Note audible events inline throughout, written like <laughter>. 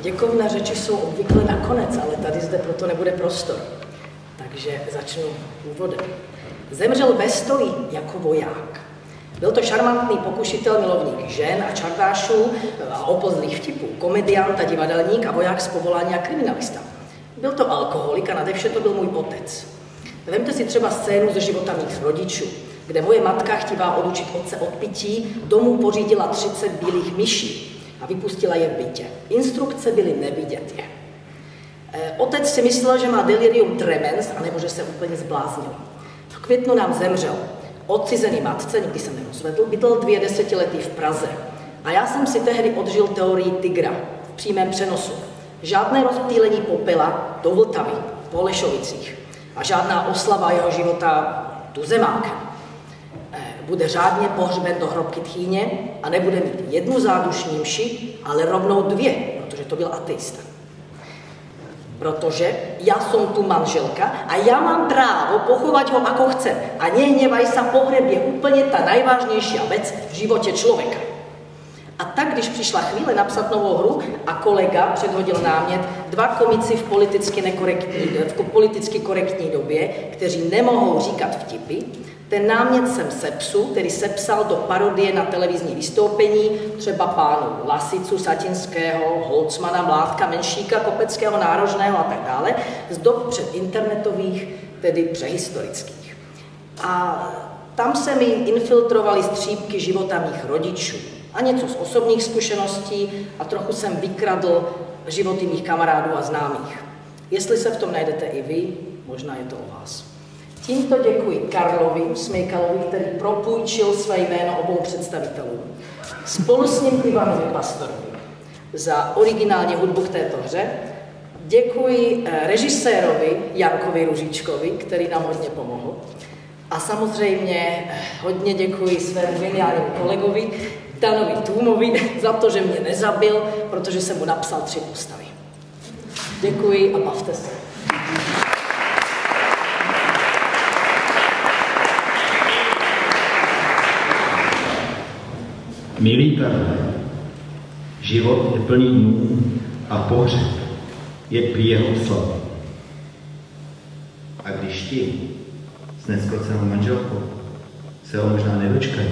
Děkovné řeči jsou obvykle nakonec, ale tady zde proto nebude prostor. Takže začnu úvodem. Zemřel ve stoji jako voják. Byl to šarmantný pokušitel, milovník žen a čardášů a opozlých vtipů, komediant a divadelník a voják z povolání a kriminalista. Byl to alkoholik a nade vše to byl můj otec. Vemte si třeba scénu ze života mých rodičů, kde moje matka chtivá odučit otce od pití, domů pořídila 30 bílých myší a vypustila je v bytě. Instrukce byly nevidět je. Eh, otec si myslel, že má delirium tremens a nebo že se úplně zbláznil. V květnu nám zemřel. Odcizený matce, nikdy jsem nerozvedl, bydl dvě desetiletí v Praze. A já jsem si tehdy odžil teorii tygra v přímém přenosu. Žádné rozptýlení popela do Vltavy, po Lešovicích. A žádná oslava jeho života tu zemákem. Bude řádně pohřben do hrobky tchýně a nebude mít jednu zádušní mši, ale rovnou dvě, protože to byl ateista. Protože já jsem tu manželka a já mám právo pochovat ho ako chce. A nehněvaj sa, pohreb je úplně ta nejvážnější věc v životě člověka. A tak, když přišla chvíle napsat novou hru a kolega předhodil námět dva komici v politicky, nekorektní, v politicky korektní době, kteří nemohou říkat vtipy, ten námět jsem sepsu, který sepsal do parodie na televizní vystoupení třeba pánu Lasicu, Satinského, Holcmana, Mládka, Menšíka, Kopeckého, Nárožného a tak dále, z dob před internetových, tedy přehistorických. A tam se mi infiltrovaly střípky života mých rodičů a něco z osobních zkušeností a trochu jsem vykradl životy mých kamarádů a známých. Jestli se v tom najdete i vy, možná je to o vás. Tímto děkuji Karlovi Smejkalovi, který propůjčil své jméno obou představitelům. Spolu s ním Ivanovi Pastorovi za originální hudbu k této hře. Děkuji eh, režisérovi Jankovi Ružičkovi, který nám hodně pomohl. A samozřejmě eh, hodně děkuji svému geniálnímu kolegovi Danovi Tůmovi <laughs> za to, že mě nezabil, protože jsem mu napsal tři postavy. Děkuji a bavte se. Milý Karle, život je plný dnů a pohřeb je prý jeho slav. A když ti s neskrocenou manželkou se ho možná nedočkají,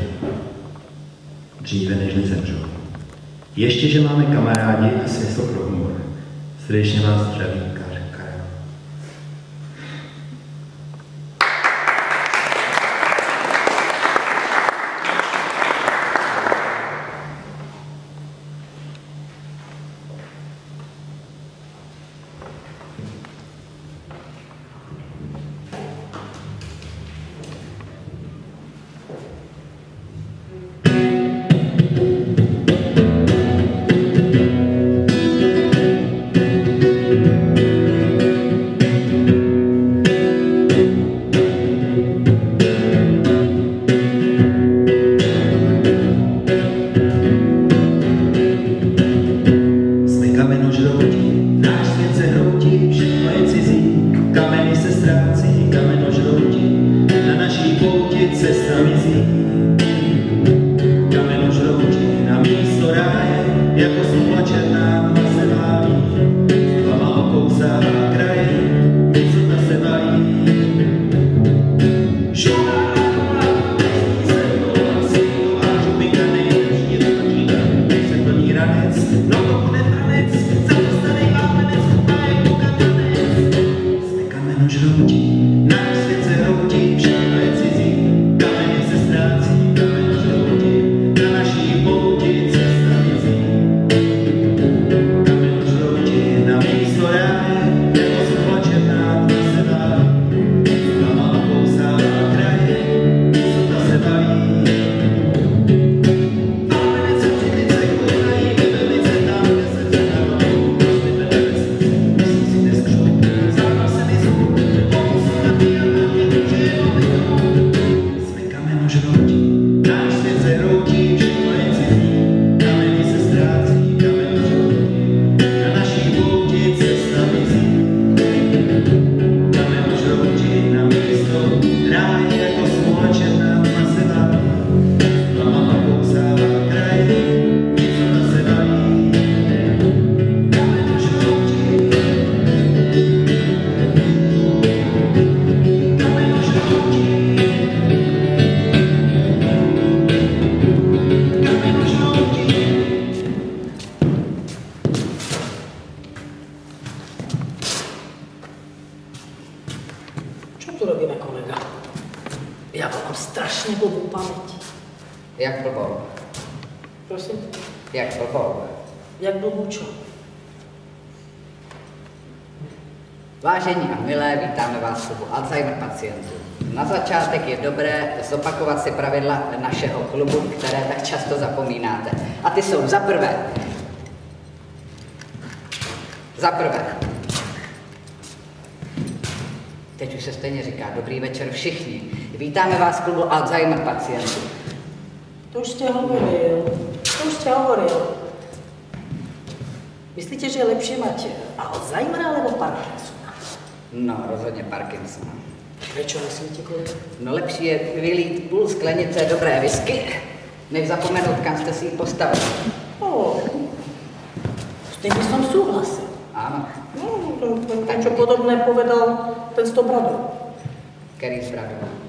dříve než nezemřou. Ještě, že máme kamarádi a smysl pro humor. Srdečně vás zdraví, strašně blbou paměť. Jak blbou? Prosím? Jak blbou? Jak blbou čo? Vážení a milé, vítáme vás klubu Alzheimer pacientů. Na začátek je dobré zopakovat si pravidla našeho klubu, které tak často zapomínáte. A ty jsou za prvé. Za prvé. Teď už se stejně říká, dobrý večer všichni. Vítáme vás v klubu Alzheimer pacientů. To už jste hovoril. To už jste hovoril. Myslíte, že je lepší mať Alzheimera alebo Parkinsona? No, rozhodně Parkinsona. Prečo myslíte, kolega? No lepší je vylít půl sklenice dobré whisky, než zapomenout, kam jste si ji postavili. O, s tým by som súhlasil. Áno, No, to, to, niečo podobné povedal ten Stobradov. který zpravil. Počkajte,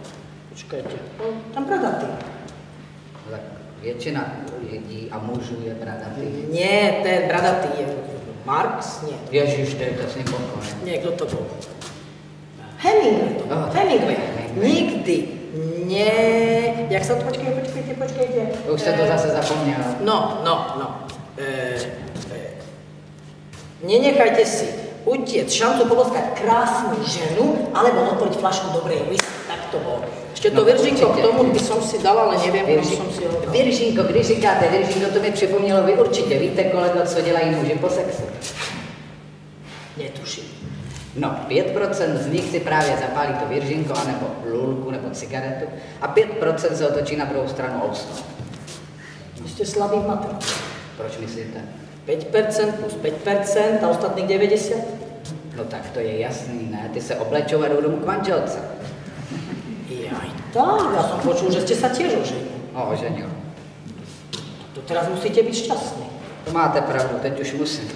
no, ten bradatý. Tak většina lidí a mužů je bradatý. Nie, ten bradatý je Marx? Nie. Ježiš, to je ním pokoj. Nie, kto to bol? Hemingway to bol. No. Hemingway. Nikdy. Nie. Jak sa to, počkejte, počkejte, počkejte. Už jste to Eh, zase zapomněl. No, no, no. E, e, nenechajte si utiec šancu poboskať krásnu ženu alebo otvoriť flašku dobrej whisky. Tak to bolo. Ešte to No, Viržinko k určite. tomu by som si dala, ale kam Virži- som si ho dal. Viržínko, když říkáte Viržínko, to mi připomnělo, vy určitě víte, kolego, co dělají muži po sexu. Netuším. No, 5% z nich si právě zapálí to Viržinko, anebo lulku, nebo cigaretu, a 5% se otočí na druhou stranu a usnou. Vy ste slabý matematice. Proč myslíte? 5% plus 5% a ostatných 90? No tak to je jasný, ne? Ty se oblečou a jdou domů k manželce. Tak, ja som počul, že ste sa tiež oženili. O, oženil. To teraz musíte byť šťastní. To máte pravdu, teď už musím.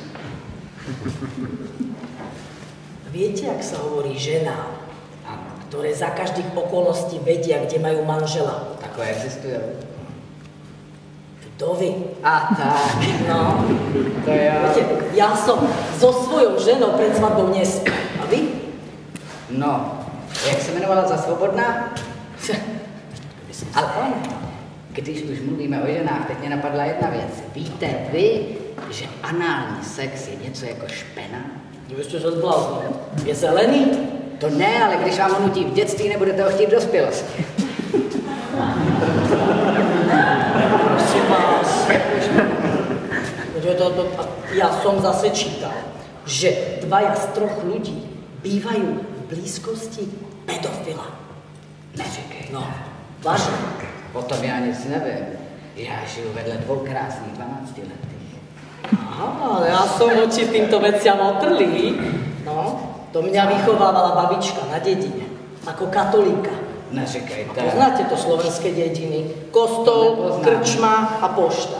Viete, jak sa hovorí ženám, Ano, ktoré za každých okolností vedia, kde majú manžela? takové existuje. Vdovy. A tak, No, to jo. viete, ja som so svojou ženou pred svadbou nespal. A vy? No, jak se jmenovala za svobodná? Ale když už mluvíme o ženách, teď mě napadla jedna věc. Víte vy, že anální sex je něco jako špena? Vy ste sa zbláznili. Je zelený? To ne, ale když vám ho nutí v dětství, nebudete ho chtít v dospělosti. Prosím vás. To, ja som zase čítal, že dvaja z troch ľudí bývajú v blízkosti pedofila. Neříkej. No, vážne. O tom já nic nevím. Já žiju vedle dvou krásných 12 letých. Aha, ale ja som oči týmto veciam otrlý. No, to mňa vychovávala babička na dedine, ako katolíka. Neříkejte. Poznáte to slovenské dediny? Kostol, Nepoznám. krčma a pošta.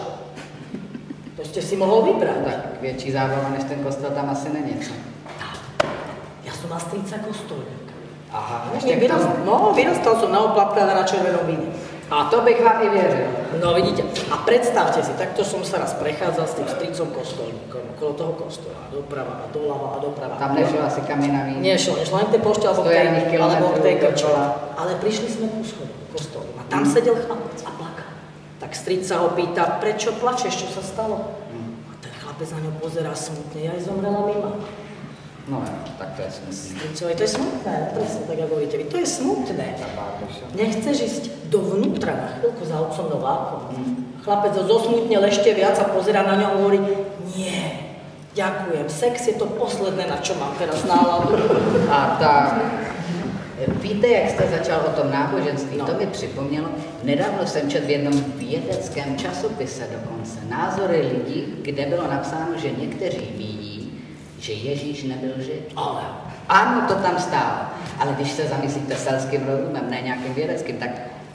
To ste si mohol vybrať. Tak větší zábava než ten kostel tam asi není. co? Ja som mal strica kostolníka. Aha, No, ještě tomu. no, vyrastal som na oplatkách a na červenom víne. A to bych vám i věřil. No vidíte, a predstavte si, takto som sa raz prechádzal s tým stricom kostolníkom, okolo toho kostola, doprava a doľava a doprava. Tam nešel asi kamina vín. Nešlo, nešlo len tej pošte alebo k tej, alebo k tej dokola. Ale prišli sme ku schodu, k kostolu. A tam sedel chlapec a plakal. Tak stric sa ho pýta, prečo plačeš, čo sa stalo? A ten chlapec na ňo pozerá smutne, ja aj zomrela mi mama. No jo, tak to je smutný. Stricovi, to je smutné, presne tak, ako hovoríte to je smutné. Nechceš ísť dovnútra na chvíľku za otcom Novákom. Chlapec ho zosmutnil ešte viac a pozera na ňo a hovorí, nie, ďakujem, sex je to posledné, na čo mám teraz náladu. A tak. Víte, jak jste začal o tom náboženství? No. To mi připomnělo. Nedávno jsem četl v jednom vědeckém časopise dokonce názory lidí, kde bylo napsáno, že někteří vidí, že Ježíš nebyl žid. Ale Ano, to tam stálo. Ale když se zamyslíte selským rozumem, ne nějakým vědeckým, tak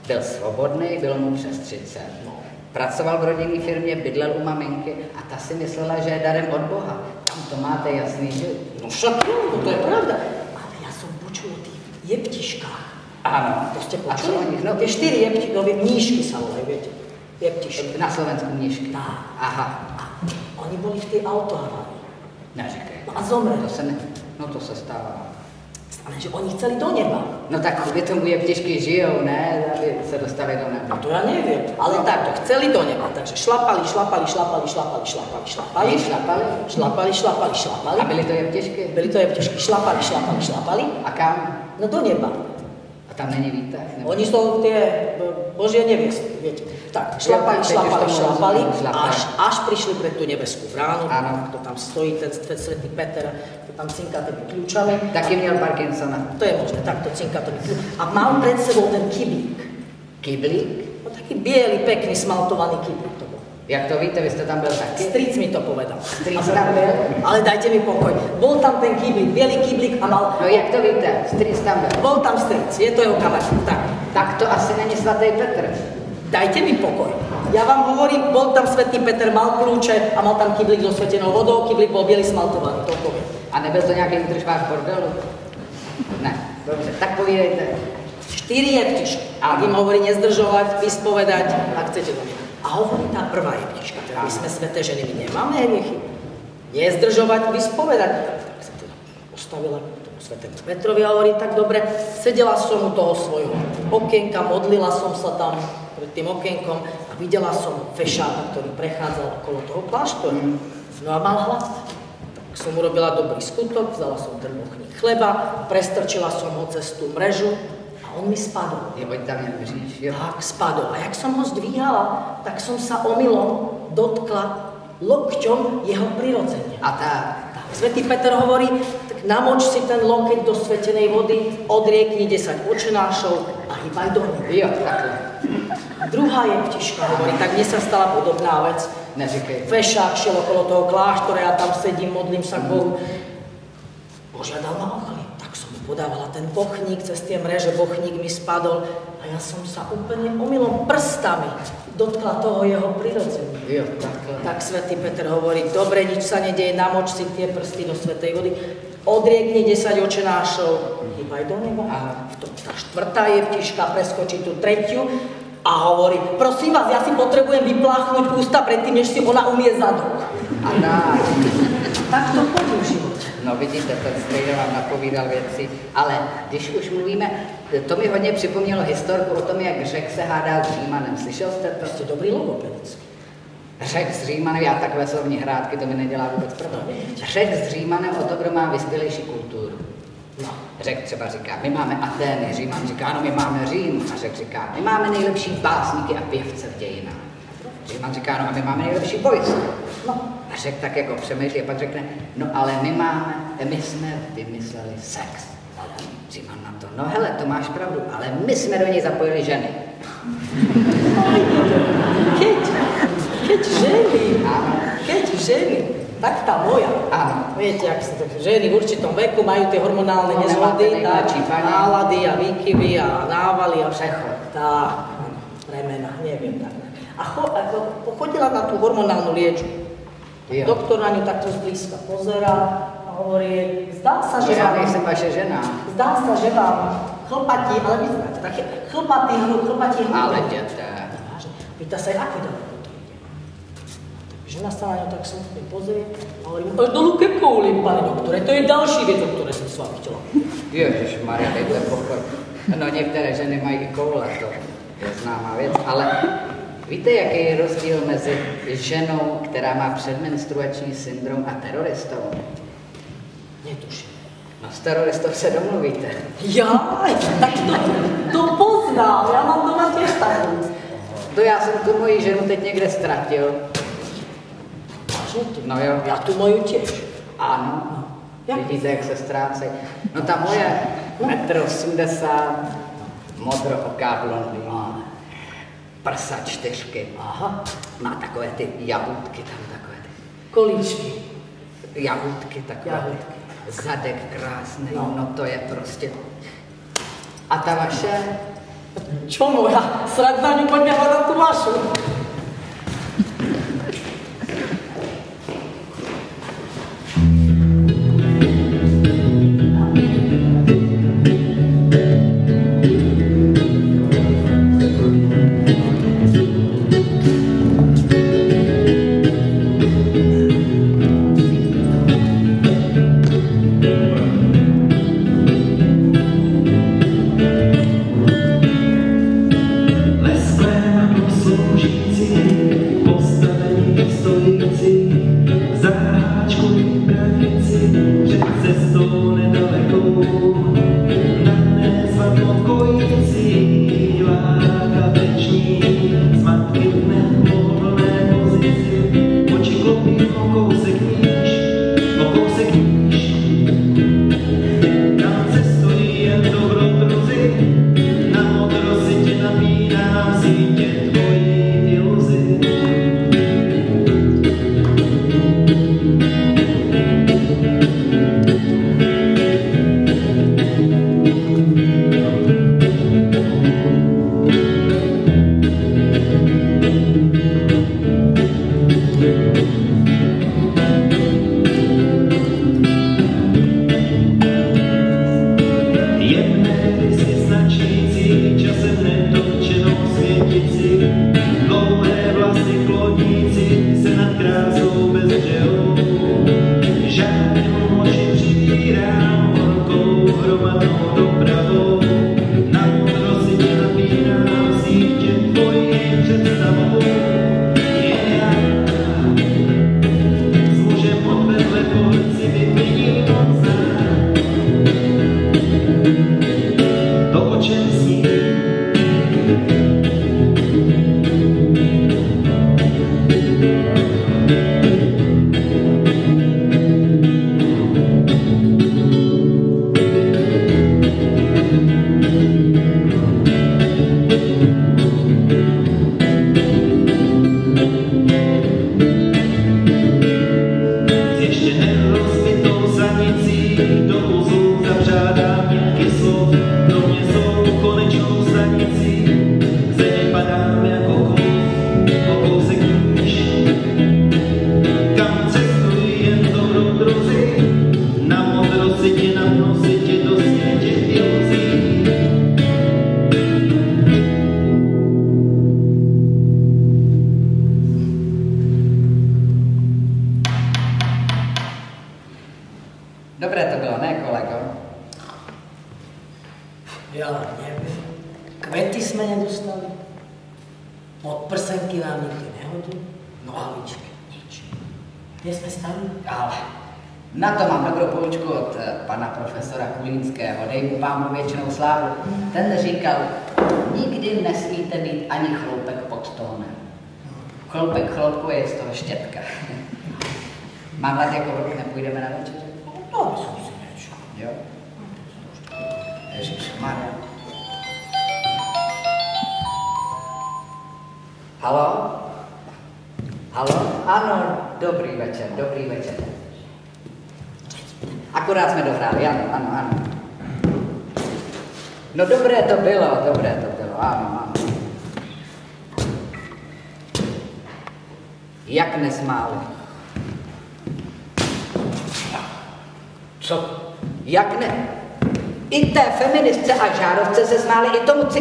byl svobodný, bylo mu přes 30. No. Pracoval v rodinné firmě, bydlel u maminky a ta si myslela, že je darem od Boha. Tam to máte jasný, že... No však jo, no to je pravda. Ale ja som počul o tých jeptiškách. Ano. Počuli? nich? No, Tie štyri jepti, no mníšky sa volajú, viete. Jeptišky. Na Slovensku mnížky. Tak. Aha. A oni boli v tej autohavárii. Neříkej. No a zomreli. To se ne... No to se stává. Ale že oni chceli do neba. No tak kvůli tomu je těžky žijou, ne? Aby se dostali do neba. to ja neviem, ale No. takto, chceli do neba, takže šlapali, šlapali, šlapali, šlapali, šlapali, šlapali, šlapali? šlapali, šlapali, šlapali, A byly to jeptěšky? byli to jeptišky, šlapali, šlapali, šlapali, A kam? no do neba. A tam není výtah? Nebo... Oni sú tie e, božie neviesty, viete. Tak, šlapali, Jo, tak šlapali, šlapali, šlapali. až, až prišli pred tú nebeskú bránu, Áno. to tam stojí ten, ten svetý Peter, to tam cinká tými kľúčami. Taky měl Parkinsona. To je možné, takto cinká tými kľúčami. A mal pred sebou ten kyblík. Kyblík? No taký biely, pekný, smaltovaný kyblík to bol. Jak to víte, vy jste tam byl taky? Stric mi to povedal. Stric tam byl? Ale dajte mi pokoj. Bol tam ten kyblík, biely kyblík a mal... No jak to víte? Stric tam byl. Bol tam stric, je to jeho kamarád. Tak, Tak to asi není svatý Petr. Dajte mi pokoj. Ja vám hovorím, bol tam svätý Peter, mal kľúče a mal tam kyblík so svetenou vodou, kyblík bol biely smaltovaný, to poviem. A nebyl to nějaký útržbář bordelu? Ne. Dobře, tak povídejte. Štyri jeptišky. A im hovorí nezdržovať, vyspovedať, ak chcete do neba. A hovorí tá prvá jeptiška, teda my sme sveté ženy, my nemáme hriechy. Nezdržovať, vyspovedať. Tak sa teda postavila k tomu svetému Petrovi a hovorí, tak dobre, sedela som u toho svojho okienka, modlila som sa tam pred tým okienkom a videla som fešáka, ktorý prechádzal okolo toho kláštora. No a mal hlad. Tak som urobila dobrý skutok, vzala som bochník chleba, prestrčila som ho cez tú mrežu a on mi spadol. Je, pojď tam jen říš, jo. Tak spadol. A jak som ho zdvíhala, tak som sa omylom dotkla lokťom jeho prirodzenia. A tak. Tak Svetý Peter hovorí, tak namoč si ten lokeť do svetenej vody, odriekni 10 očenášov a hýbaj do. Jo, takhle. Druhá jeptiška hovorí, tak mne sa stala podobná vec. Neříkej. Fešák šiel okolo toho kláštora, ja tam sedím, modlím sa k Bohu. Požiadal ma o chlieb, tak som mu podávala ten bochník cez tie mreže, bochník mi spadol a ja som sa úplne omylom prstami dotkla toho jeho prirodzenia. Jo, takhle. Tak svätý Peter hovorí, dobre, nič sa nedeje, namoč si tie prsty do svetej vody, odriekni 10 očenášov, hýbaj do neba. Aha. To, tá štvrtá jeptiška preskočí tú tretiu a hovorí, prosím vás, ja si potrebujem vypláchnuť ústa predtým, než si ona umie zadok. A tak. Tak to chodí v. No vidíte, ten stejně vám napovídal věci, ale když už mluvíme, to mi hodně připomnělo historku o tom, jak Řek se hádá s Římanem. Slyšel jste to? Ste dobrý logopedický. Řek s Římanem, já takové slovní hrádky, to mi nedělá vůbec problém. Řek s Římanem o to, kdo má vyspělejší kulturu. No. Řek třeba říká, my máme Atény, Říman říká, no my máme Řím. A Řek říká, my máme nejlepší básníky a pěvce v dějinách. Říman říká, no a my máme nejlepší vojsko. No. A Řek tak jako přemýšlí a pak řekne, no ale my máme, my jsme vymysleli sex. Říman na to, no hele, to máš pravdu, ale my jsme do něj zapojili ženy. Keď, keď ženy, keď ženy, tak tá moja. Áno. Viete, ak sa ženy v určitom veku majú tie hormonálne No, nezhody, pani. nálady a výkyvy a návaly a. Tak, áno, premena, neviem tak. A cho, ako, pochodila na tú hormonálnu liečbu. Jo. Doktor na ňu takto zblízka pozera a hovorí, zdá sa, Že já vám, vaše žena. zdá sa, že vám chlpatí, ale vyznáte, také chlpatý, hru, chlpatí hru. Ale. Vážne. Pýta sa, to ide. Tak žena sa na ňu tak smutne pozrie a hovorí, až dolu kekoulím, pane doktore, to je další věc, o které jsem s vámi chtěla. Ježiš Maria, dejte pokoj. No některé ženy mají i koule, to je známá věc, ale víte, jaký je rozdíl mezi ženou, která má předmenstruační syndrom a teroristou? Netuším. No s teroristou se domluvíte. Jaj, tak to, to poznám, já mám doma těž takovou. To já jsem tu moji ženu teď někde ztratil. Ty? No jo. Já tu moju těž. Ano. Jak? Vidíte, jak se ztrácejí. No ta moje, metr 80, modrooká blondýna, prsa čtyřky. Aha, Má takové ty jahůdky tam, takové ty kolíčky. jahůdky takové. Jahůdky. Zadek krásný, No. no. no to je prostě. A ta vaše? Čo moja? Srad na ňu, poďme hľadať tú vašu.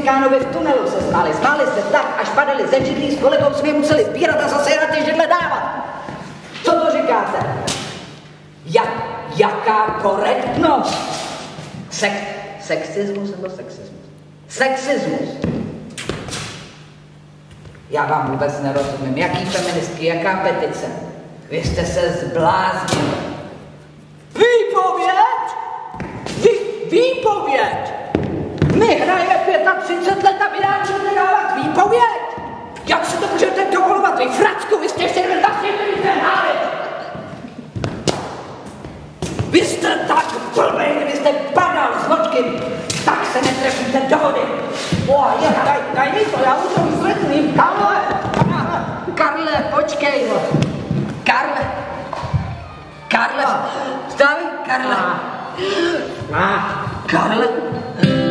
Cikánovi v tunelu se smáli. Smáli se tak, až padali ze židlí s kolegou, jsme museli sbírat a zase na ty židle dávat. Co to říkáte? Jak, jaká korektnost? Sek, sexismus nebo sexismus? Sexismus. Já vám vůbec nerozumím. Jaký feministky, jaká petice? Vy jste se zbláznili. Výpověď! Vy, výpověď! My hraje 35 let a vy nám můžete dávat výpověď? Jak se to můžete dovolovat? Vy fracku, vy jste ještě vlastně byli hráli. Vy jste tak blbý, vy jste padal s vodky, tak se netrefíte do vody. O, je, daj, daj mi to, já už jsem zvedný. Karle, Karle, počkej. Karle, Karle, stav, Karle. Karle. Karle.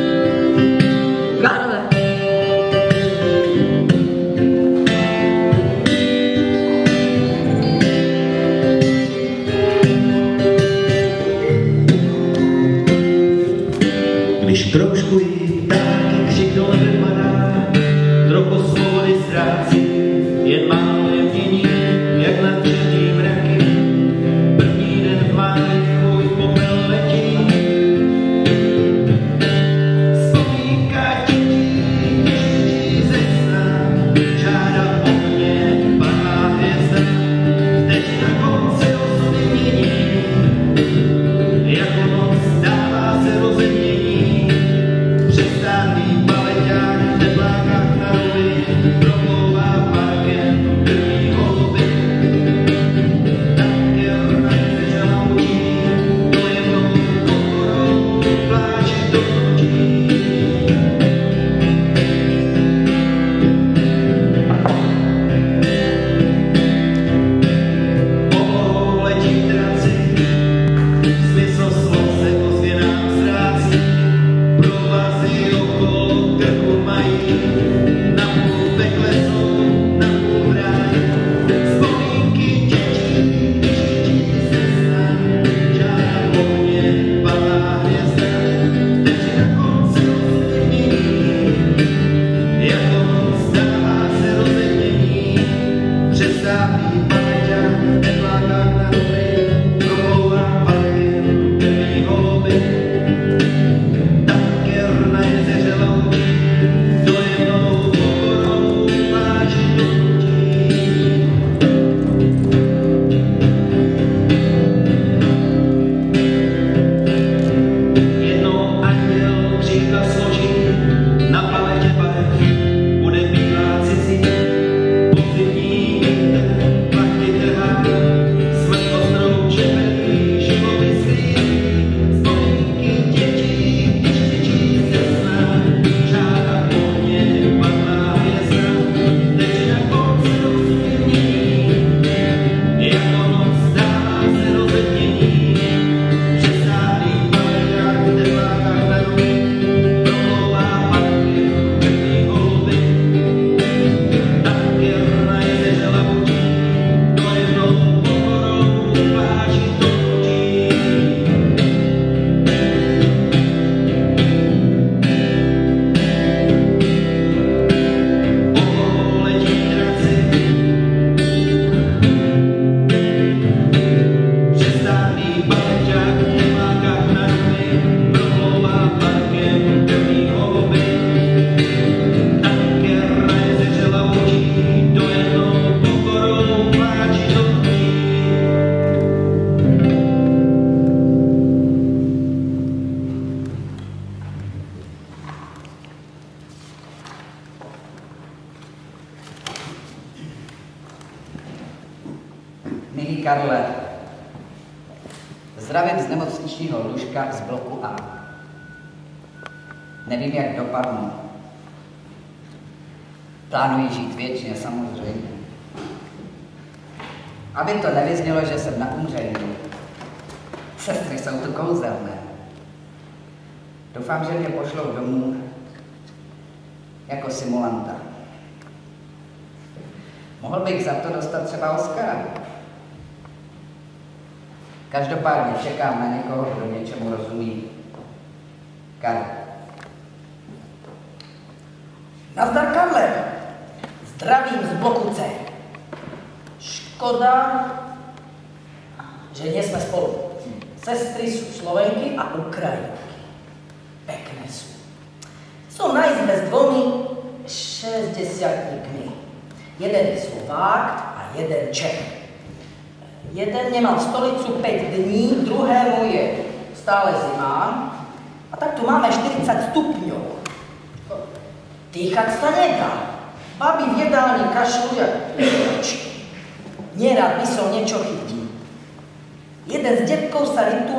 Když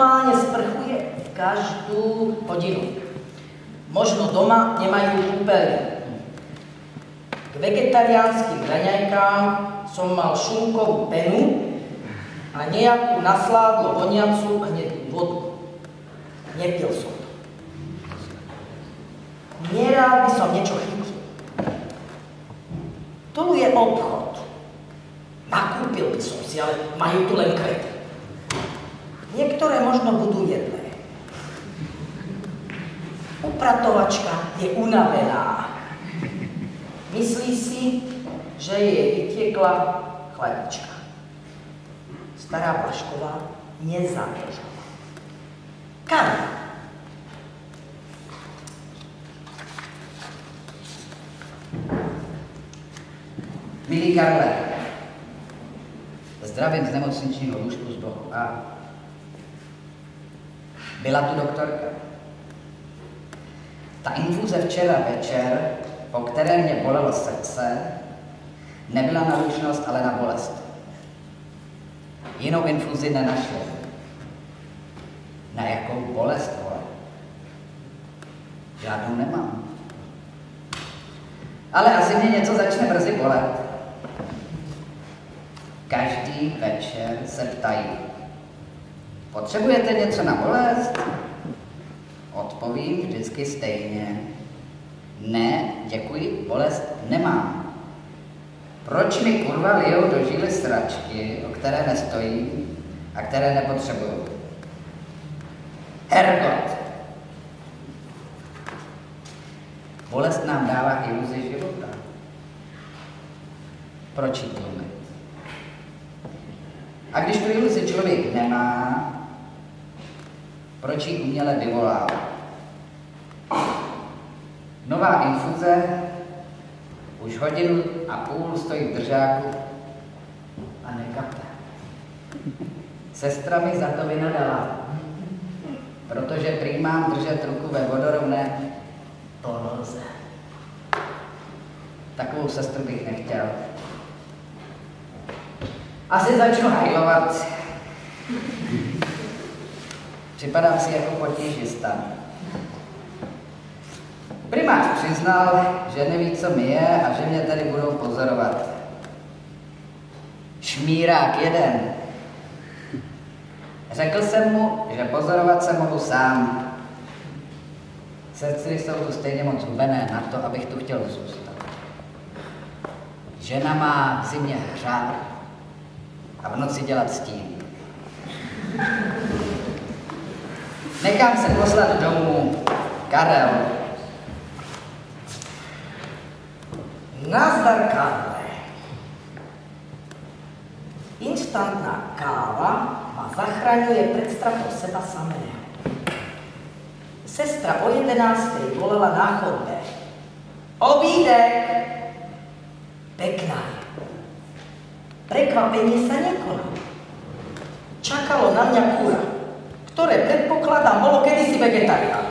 rituálne sprchuje každú hodinu. Možno doma nemajú kúpeľne. K vegetariánskym raňajkám som mal šunkovú penu a nejakú nasládlo voniacu hnedú vodu. Nepil som to. Nerád by som niečo chytil. Tu je obchod. Nakúpil by som si, ale majú tu len kvety. Niektoré možno budú jedné. Upratovačka je unavená. Myslí si, že jej vytiekla chladička. Stará Blašková nezadržala. Kam? Milý Karle, zdravím z nemocničního lůžku z bloku A. Byla tu doktorka. Ta infuze včera večer po které mě bolelo srdce, nebyla na ručnost, ale na bolest. Jinou infuzi nenašel. Na jakou bolest, vole? Žádnou nemám. Ale asi mě něco začne brzy bolet. Každý večer se ptají, potřebujete něco na bolest? Odpovím vždycky stejně. Ne, děkuji, bolest nemám. Proč mi kurva lijou do žíly sračky, o které nestojí a které nepotřebuju? Hergot. Bolest nám dává iluzi života. Proč ji? A když tu iluzi člověk nemá, proč ji uměle vyvolává? Nová infuze už hodinu a půl stojí v držáku a nekapte. Sestra mi za to vynadala, protože prý mám držet ruku ve vodorovné poloze. Takovou sestru bych nechtěl. Asi začnu hajlovat. Připadám si jako potížista. Primář přiznal, že neví, co mi je a že mě tady budou pozorovat. Šmírák jeden. Řekl jsem mu, že pozorovat se mohu sám. Sestry jsou tu stejně moc hubené na to, abych tu chtěl zůstat. Žena má zimě hřát a v noci dělat stín. Nechám se poslat domů. Karel, Nazdar Karle. Instantná káva ma zachraňuje pred stratou seba samého. Sestra o jedenástej volala na chodbe. Obídek! Pekná je. Prekvapenie sa nekoná. Čakalo na mňa kura, ktoré predpokladám bolo kedysi vegetarián.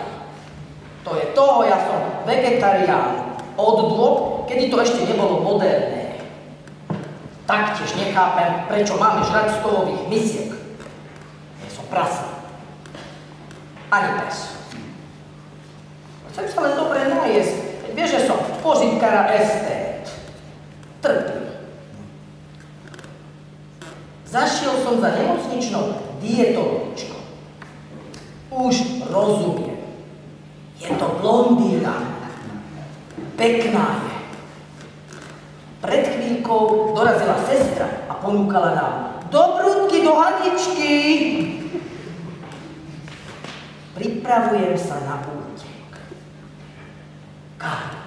To je toho, ja som vegetarián od dôb, kedy to ešte nebolo moderné. Taktiež nechápem, prečo máme žrať z kovových misiek. Nie som prasa. Ani pes. Chcem sa len dobre najesť. Vieš, že som požitkara estét. Trpím. Zašiel som za nemocničnou dietologičkou. Už rozumiem. Je to blondína. Pekná je. Pred chvíľkou dorazila sestra a ponúkala nám dobrúdky do hadičky. Pripravujem sa na útek. Kam?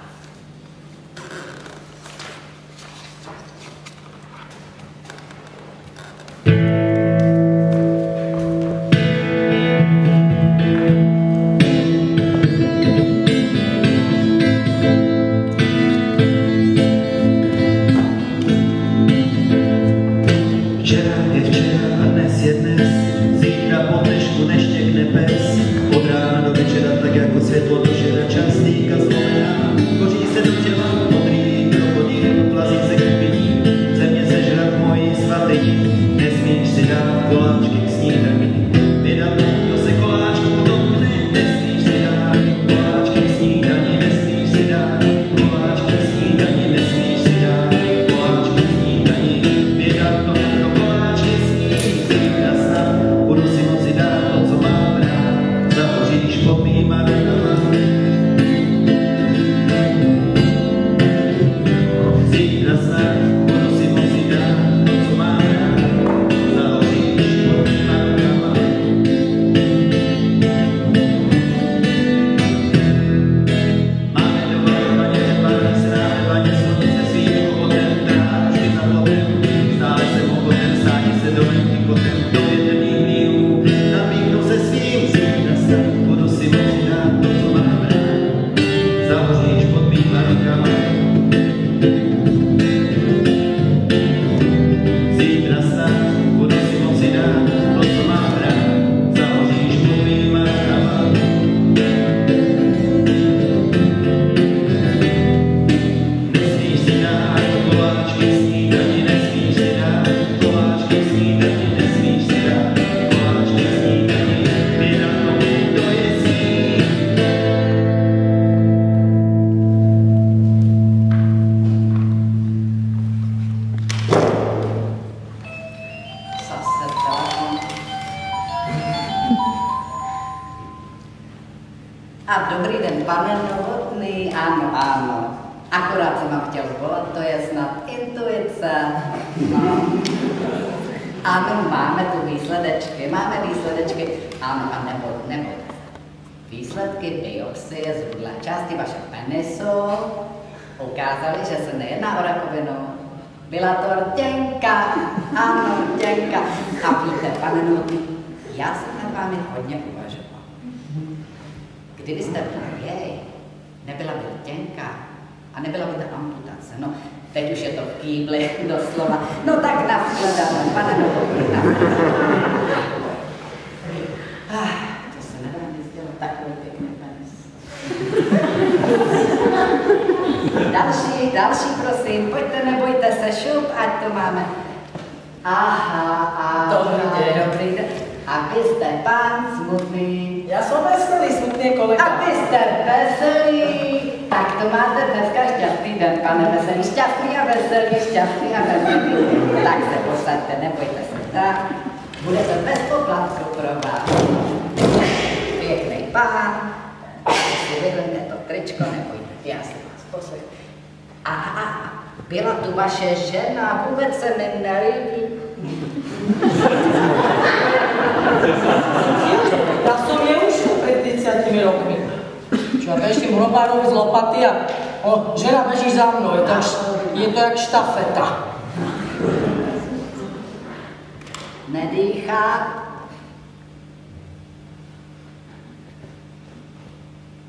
dýchat,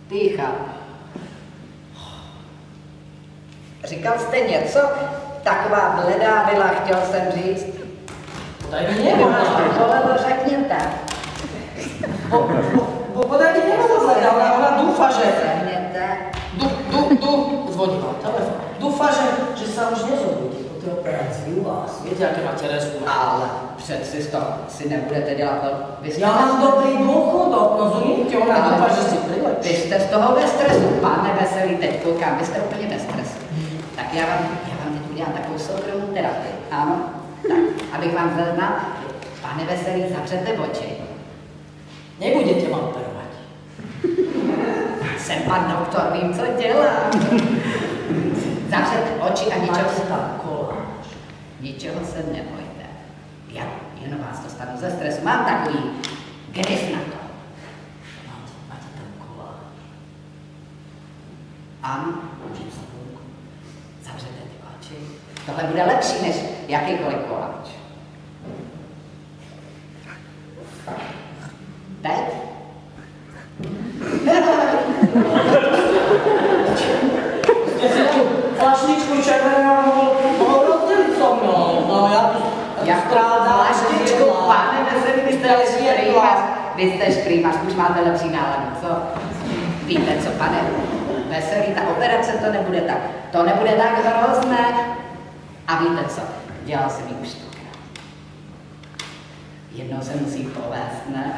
dýchat. Říkal jste něco? Taková bledá byla, chtěl jsem říct. Tady mě vás to Bo, bo, Bo, bo tady mě to bledá, ona, ona důfa, že... Řekněte. Du, du, du, zvonila telefon. Dufa, že, že se už nezodbudí u vás. Víte, jaké máte rezumé. Ale přeci to si nebudete dělat. Vy jste Já mám dobrý důchodok, rozumíte? Ona doufá, že si Vy přilepší. jste z toho ve stresu, pane Veselý, teď koukám, vy jste úplně ve stresu. Tak já vám, já vám teď udělám takovou soukromou terapii, ano? Tak, abych vám zaznal, pane Veselý, zavřete oči. Nebudete ma operovat. Jsem pan doktor, vím, co dělám. Zavřete oči a ničeho, Máte tam. Ničeho se nebojte. Já jenom vás dostanu ze stresu, mám takový grif na to. Máte, máte tam koláč. Ano, Můžem se zavřete ty oči. Tohle bude lepší než jakýkoliv koláč. Teď? Flašničku červeného mohl, mohl rozdělit so mnou. No, já tu Jak strádám. Flaštičku, pane Veselý, vy jste To je světla. šprýmař, vy jste šprýmař, už máte lepší náladu, co? Víte co, pane Veselý, ta operace to nebude tak, to nebude tak hrozné. A víte co, dělal jsem ji už stokrát. Jednou se musí povést, ne?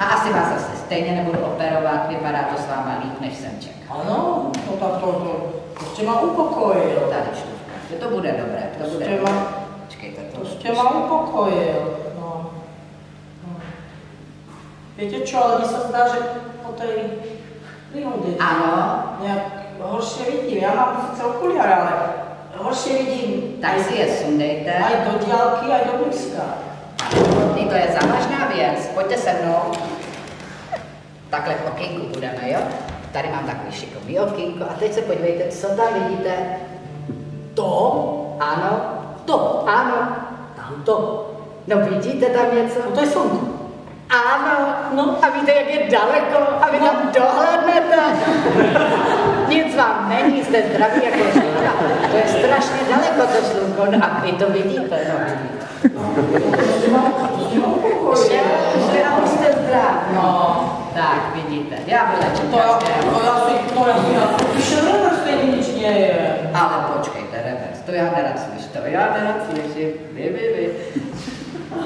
A asi vás zase stejně nebudu operovat, vypadá to s váma líp, než jsem čekal. Ano, to tak to, to, to jste ma upokojil. Tady čtuvka, že to bude dobré, to To bude dobré. Počkejte, to, jste ma upokojil. No. No. Viete čo, ale mi sa zdá, že po tej príhode Ano, nejak horšie vidím. Ja mám sice okuliare, ale horšie vidím tak si je sundejte. aj do diálky, aj do blízka. Ty, to je závažná věc, pojďte se mnou. Takhle v okýnku budeme, jo? Tady mám takový šikovný okýnko a teď se podívejte, co tam vidíte. To, Ano, to, ano. tamto. No vidíte tam něco? No to je slnko. Ano, No. a víte, jak je daleko a vy tam dohlednete. Nic vám není, jste zdraví jako žena. To je strašně daleko to slunko, no a vy to vidíte, no. To to. Že, že jste zdrav. No, Tak, vidíte, já vylečím to to ja si, to ja si, stejně nič nie je. Ale revers, to já nerad slyším, to já nerad slyším, vy, vy, vy.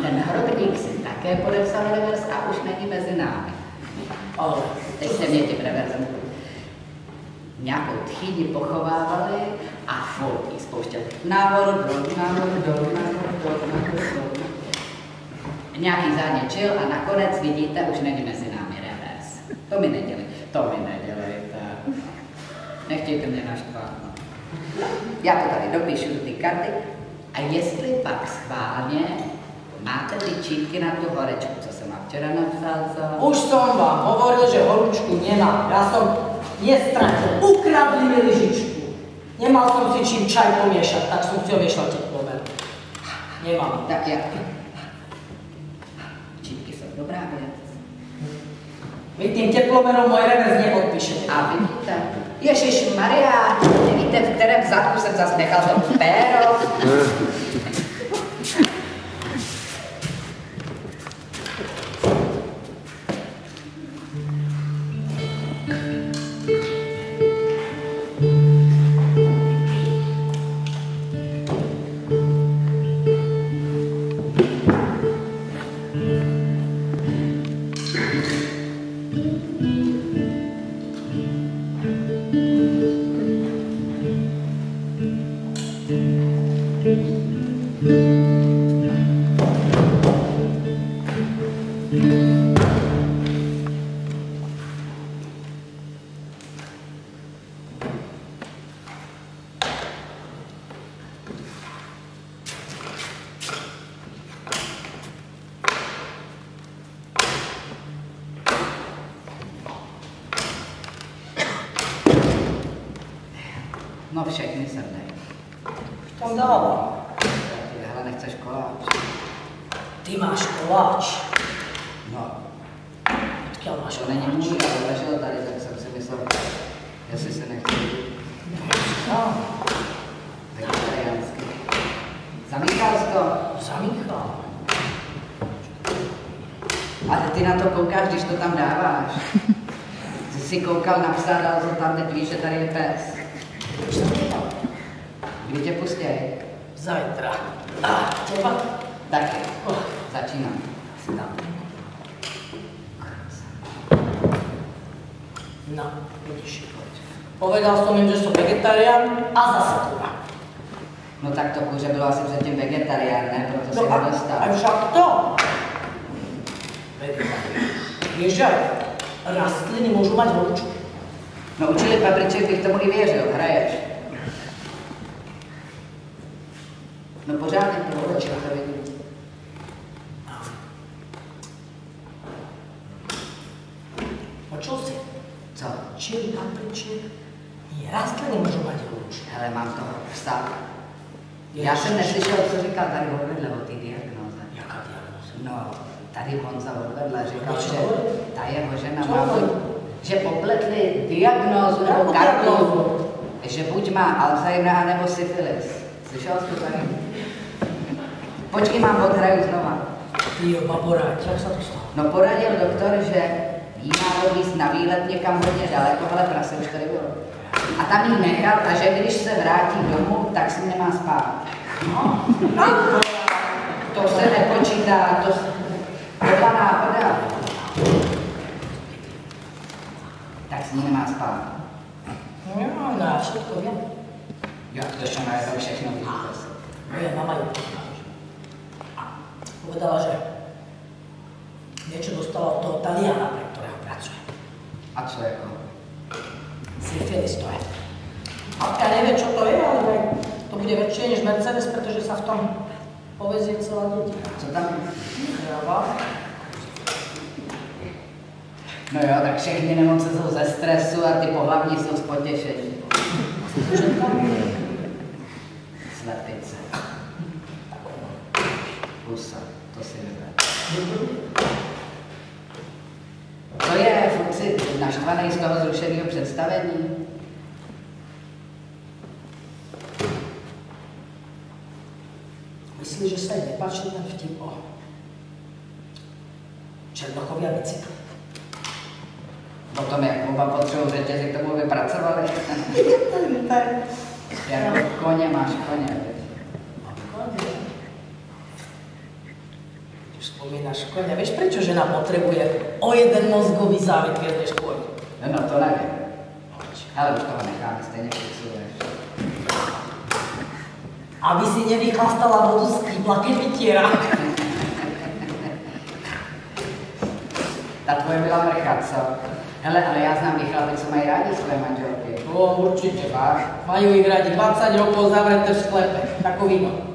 Ten hrobník si také podepsal revers a už není mezi námi. Ale, Teď jste mě tím reverzem nějakou tchýni pochovávali a furt jí spouštěli. Nahoru, dolů, nahoru, dolů, nahoru, dolů, nahoru, dolů. Nějaký záněčil a nakonec vidíte, už není mezi námi revers. To mi nedělej, to mi nedělejte. Nechtějte mě naštvat. Já to tady dopíšu do ty karty a jestli pak schválně máte ty čítky na tu horečku, co jsem vám včera napsal, co? už som vám hovoril, že horúčku nemám. Ja som nestratil. Ukradli mi lyžičku. Nemal som si čím čaj pomiešať, tak som chcel miešať teplomer. Nemám. Tak jak? Čítky jsou dobrá věc. Vy tým teplomerom môj revers nepodpíšete. A vidíte? Ježíš Maria, nevíte, v kterém zadku jsem zase nechal to péro? Koukal na psa, dal to tam, víš, že tady je pes. Už jsem dal. Kdy tě pustěj? Zajtra. A teba? Taky. Oh, Začínám. si tam. No, vidíš. Povedal som im, že som vegetarián a zase kurva. No tak to kuře bylo asi předtím vegetarián, ne? Proto No a, nedostal. a však to. Vieš, že rastliny môžu mať vlčku. No učili Papriček bych tomu i věřil, hraješ. No pořádně to vlčka, to vidím. Počul si? Co? Čili papriček? Nie, rastliny môžu mať vlčku. Hele, mám toho psa. Já jsem neslyšel, co říkal tady odvedle o té diagnoze. Jaká diagnoza? No, tady Honza odvedle říkal, že ta jeho žena má že popletli diagnózu nebo kartu, diagnózu? že buď má Alzheimera nebo syfilis. Slyšel jsi to tady? Počkej, mám odhraju znova. Ty jo, baborák, jak sa to stalo? No poradil doktor, že jí má odvízt na výlet někam hodně daleko, ale prase už tady bylo. A tam jí nechal a že když se vrátí domů, tak si nemá spát. No, To se nepočítá, to byla náhoda. Tak s ní nemá spát. no, no, ja všetko viem. Jak to že má to všechno víš? Moja mama pozná. A povedala, že niečo dostala od toho Taliana, pre ktorého pracuje. A co jako? Syfilis to je. Matka nevie, čo to je, ale to bude väčšie než Mercedes, pretože sa v tom povezie celá dedina. Co tam? Hrava. No jo, tak všechny nemoci jsou ze stresu a ty pohlavní jsou z potěšení. Slepice. Husa, to si vyber. Co je Fuci naštvaný z toho zrušeného představení? Myslíš, že sa jej nepáčil ten vtip o Černochovia bicykli? O tom, jak oba potřebují řetězy k tomu vypracovali. <laughs> jako koně máš koně. viď? Už spomínaš konia. Vieš, prečo žena potrebuje o jeden mozgový závitvier než kôň? No, no to nevím. Ale už toho necháme, stejně fixuješ. Aby si nevychlastala vodu z kýbla, keď vytiera. Ta tvoje byla mrcha, co? Hele, ale já znám ty chlapy, co mají rádi své manželky. No, určite. Majú ich radi 20 rokov zavreté v sklepe. Tako víno.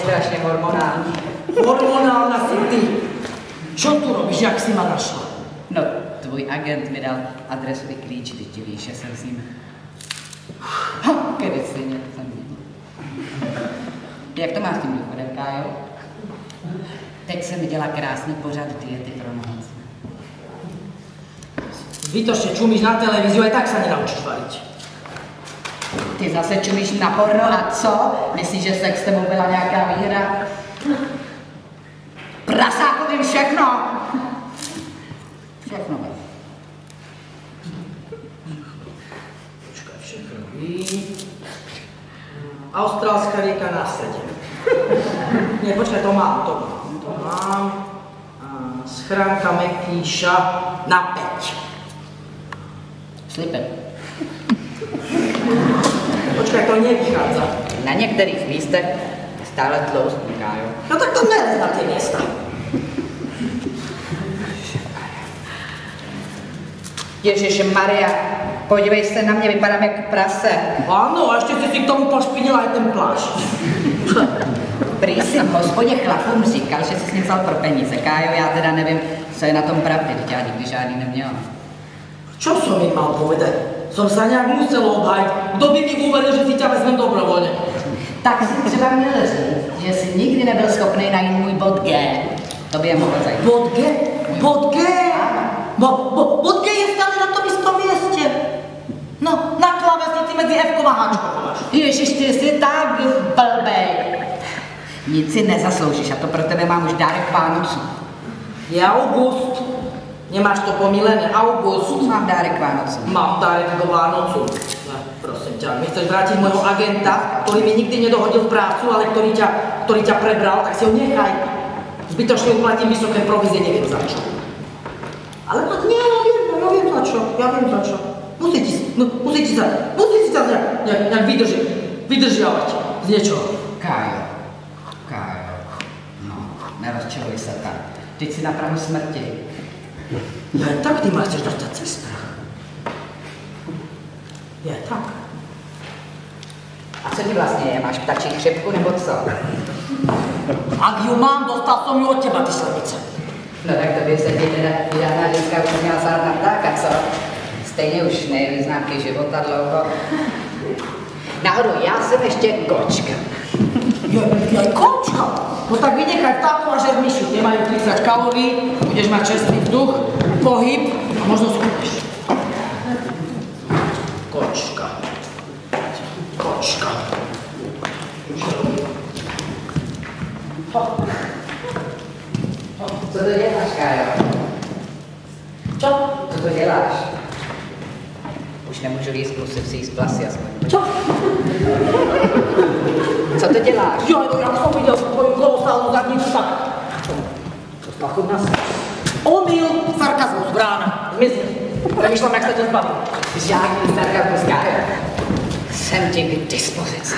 Strašně hormonální. Hormonálna si ty. Čo tu robíš, jak si ma našla? No, tvůj agent mi dal adresový klíč, ty ti víš, že jsem s ním... Kedy si jsem Jak to máš s tím důchodem, Kájo? Teď jsem viděla krásný pořad diety pro nohance. Zbytočne čumíš na televíziu, aj tak sa nenaučíš variť. Ty zase čumíš na porno a co? Myslíš, že sex s tebou byla nějaká výhra? Prasáku vím všechno. Všechno vím. Počkaj, všechno ví. Austrálská rieka na sedě. <laughs> Nie, počkaj, to mám, to mám, to mám. Schránka Mekýša na 5. Slipem. <laughs> Počkaj, to nevychádza. Na některých místech stále tloustníká, jo? No tak to nelez na ty města. Ježiši Maria, podívej se na mě, vypadám jak prase. Ano, a ještě jsi si k tomu pošpinila i ten plášť. Prý si v hospodě chlapům říkal, že jsi s ním vzal pro peníze. Kájo, já teda nevím, co je na tom pravdy, já nikdy žádný neměl. Čo som im mal povedať? Som sa nějak musel obhájit. Kdo by mi uvedl, že si tě vezmem dobrovolně? Tak si třeba měl říct, že jsi nikdy nebyl schopný najít můj bod G. To by je mohlo zajít. Bod G? Bod G? Bo, bo, bod G je stále na tom istom městě. No, na klávesnici mezi F a H. Ježiš, ty jsi tak blbej. Nic si nezasloužíš a to pro tebe mám už dárek Vánocu. Je August. Nemáš to pomílené, August. Mám dárek Vánocu. Mám dárek do Vánocu. Ne, prosím ťa, mi chceš vrátiť môjho agenta, ktorý mi nikdy nedohodil prácu, ale ktorý ťa, ktorý ťa prebral, tak si ho nechaj. Zbytočne uplatím vysoké provízie, neviem za čo. Ale nie, ja viem, ja viem za čo, ja viem za čo. Musí ti, no, musí ti sa, musí ti sa nejak, nejak, nejak vydrži, vydržiavať z niečoho. Kájo, Kájo, no, nerozčiluj sa tak. Teď si na prahu smrti. Ja tak ty ma chceš dostať cez strach. Ja tak. A co ti vlastně je? Máš ptačí chřipku nebo co? Ak ju mám, dostal som ju od teba, ty slepice. No tak to by se ti žádná ženská už měla sát na ptáka, co? Stejně už nejeli známky života dlouho. Nahoru, já jsem ještě kočka. Jo, jo, kočka. No tak vynechaj vtákov a žer myši. Tie majú 30 kalórií, budeš mať čerstvý vzduch, pohyb a možno skúpeš. Kočka. Kočka. Co to děláš, Kájo? Čo? Co to děláš? Už nemůžu jíst, musím si jíst plasy aspoň. Čo? Co to děláš? Jo, no jak som videl tvoju kolosálnu zadnicu, tak... To stá chod nás. Omyl, sarkazmus, brána. Zmizni. Přemýšlám, jak se to zbavit. Žádný sarkazmus, Kájo. Jsem ti k dispozici.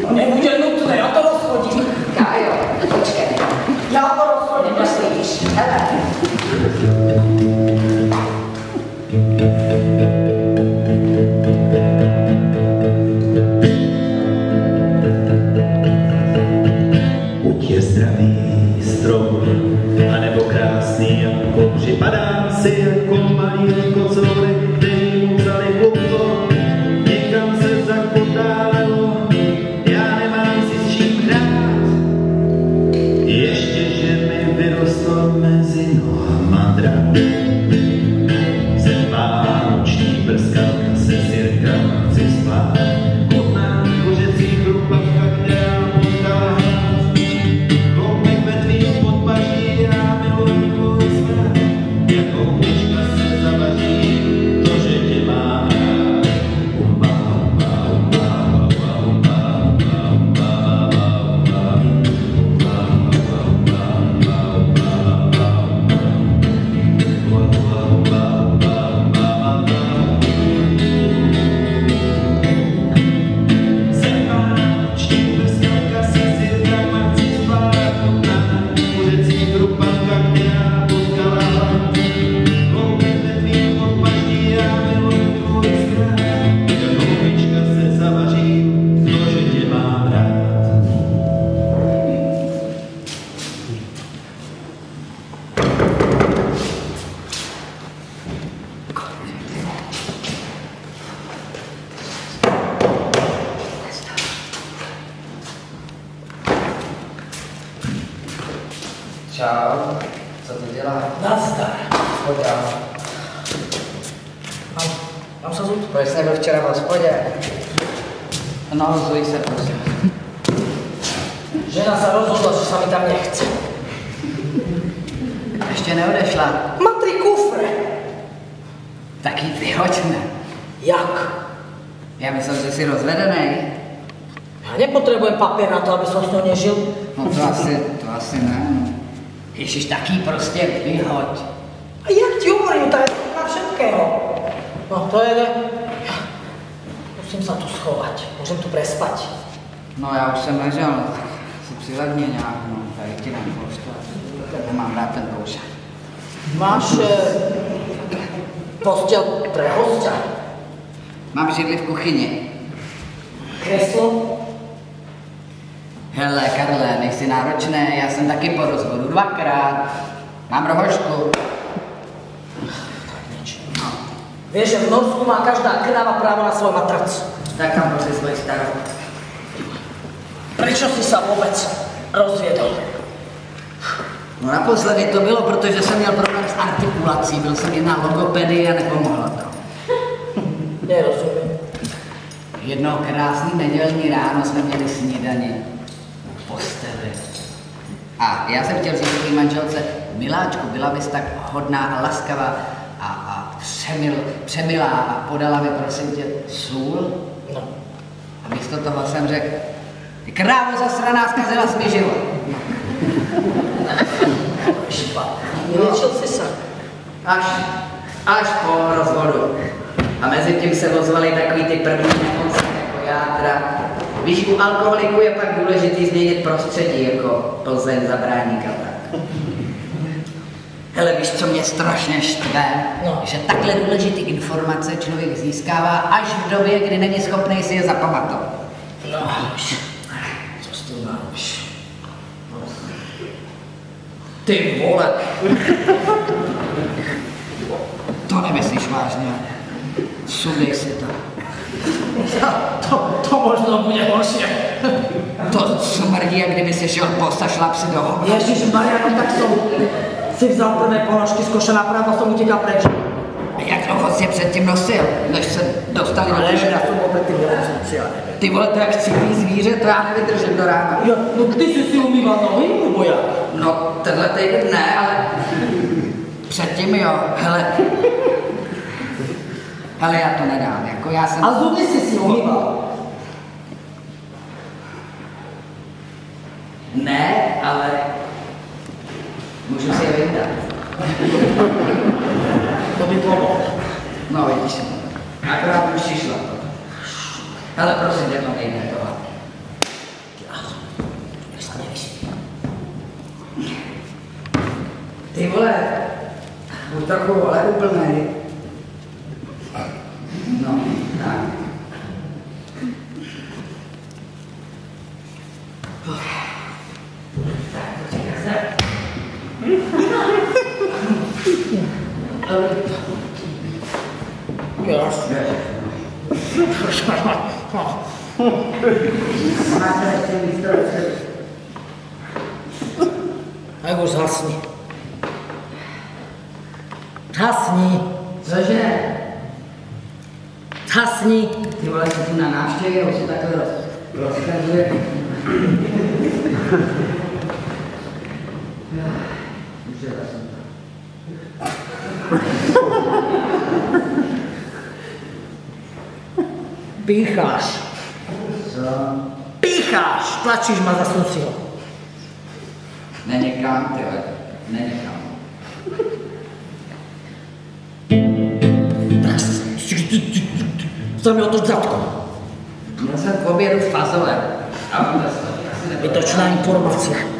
To nebude nutné, já to rozchodím. Kájo, počkej. Já to rozhodím, Nemyslíš? Hele. Thank you. Mám rohošku. Vieš, že v Norsku má každá kráva právo na svoj matrac. Tak tam prosím svoji starou. Prečo si sa vôbec rozviedol? No naposledy to bylo, protože jsem měl problém s artikulací, byl jsem na logopedii a nepomohlo to. Nerozumiem. Jedno krásný nedělní ráno jsme měli snídani v posteli. A já jsem chtěl říct svým manželce, miláčku, byla bys tak hodná a laskavá a, a přemil, přemilá a podala mi prosím tě sůl. No. A místo toho jsem řekl, ty krávo zasraná, zkazila jsi mi život. Vyliečil si sa. Až, až po rozvodu. A mezi tím se ozvaly takový ty první nemoci, jako játra. Víš, u alkoholiků je pak důležitý změnit prostředí, jako Plzeň zabrání tak. Hele, víš, co mě strašně štve? No. Že takhle důležitý informace člověk získává až v době, kdy není schopný si je zapamatovat. No, už. Co s tím máš? Ty vole. To nemyslíš vážně. Sundej si to. <laughs> To, to možno bude horšie. To smrdí, jak kdyby si šel posta šlap si do hovna. Ježiš Mariano, tak som si vzal prvé ponožky z koša napravo, som utekal preč. Jak dlouho jsi je předtím nosil, než se dostali do koše? ja som bol predtým nemusím cieľa. Ty vole, to jak cílí zvíře, to já nevydržím do rána. Jo, no ty si si umýval nohy, nebo ja? No, tenhle týden ne, ale předtím jo, hele. Hele, já to nedám, jako já jsem... A zuby si si umýval. Ne, ale můžu si je vyndat. <laughs> To by pomohlo. No, vidíš. Akorát musíš šla. Hele, prosím tě, to nejde tohle. Ty vole, buď trochu vole úplnej. No, tak. Tak, počkej se. Máte ještě Tak už zhasni. Hasni. Cože? Hasni. Ty vole, jsi tu na návštěvě, už se takhle roz, rozkazuje. Jsem. <laughs> Pícháš. Co? Pícháš. Tlačíš ma za sucio. Nenikam, ty vole. Nenikam. Chcem mi otoč zadko. Měl jsem k obědu fazole. Vytočná informace.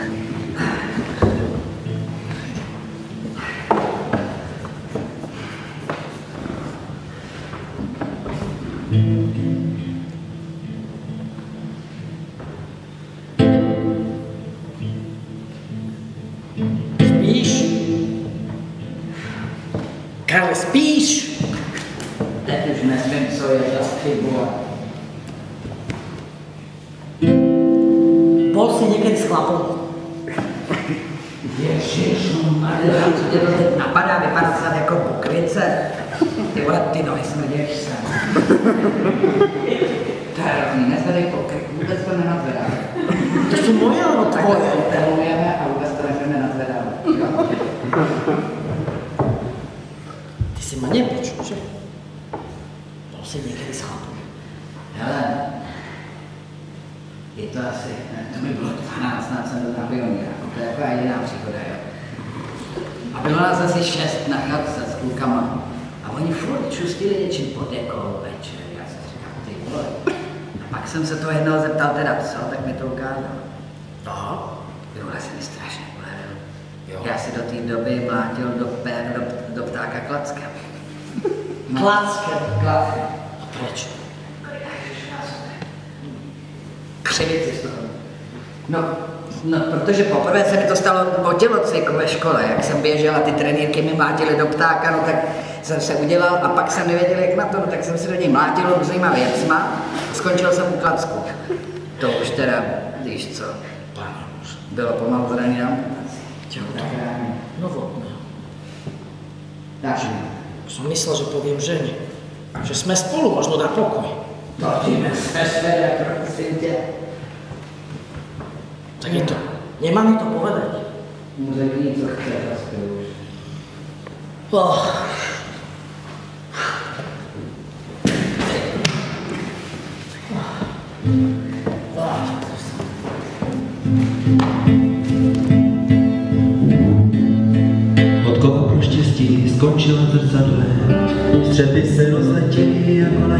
Jsem se udělal a pak jsem nevěděl, jak na to, no tak jsem se do něj mlátil různýma věcma a skončil jsem u klacku. To už teda, víš co, bylo pomalu zraní na amputaci. Tehotná. No vodné. Tak, Som myslel, že poviem žene. Že sme spolu, možno dá pokoj. točíme se své, prosím tě. Tak je to. Nemá mi to povedať. Řekni, co chce, zase už. Oh. Skončila zrcadle, střepy se rozletěly jako na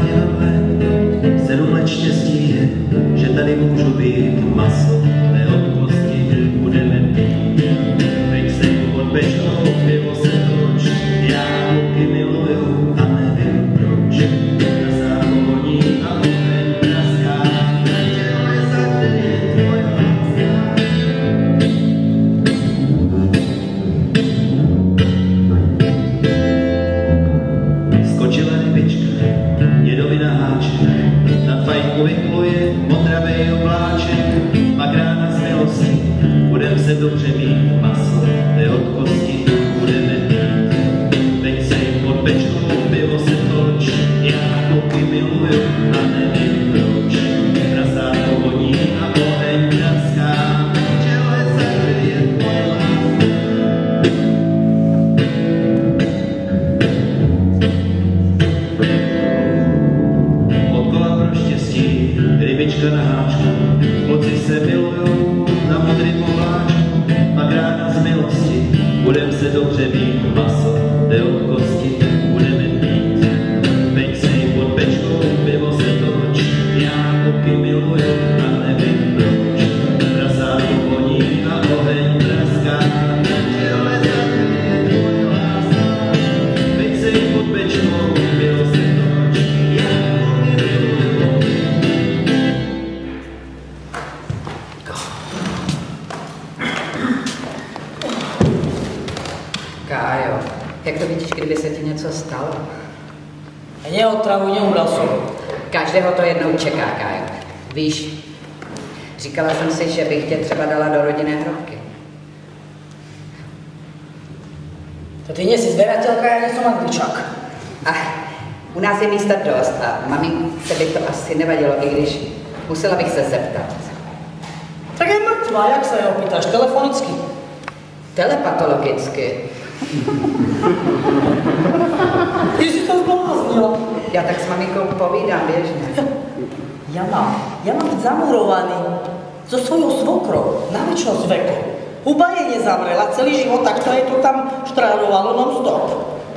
Huba jej nezavrela celý život, tak to jej to tam štránovalo non-stop.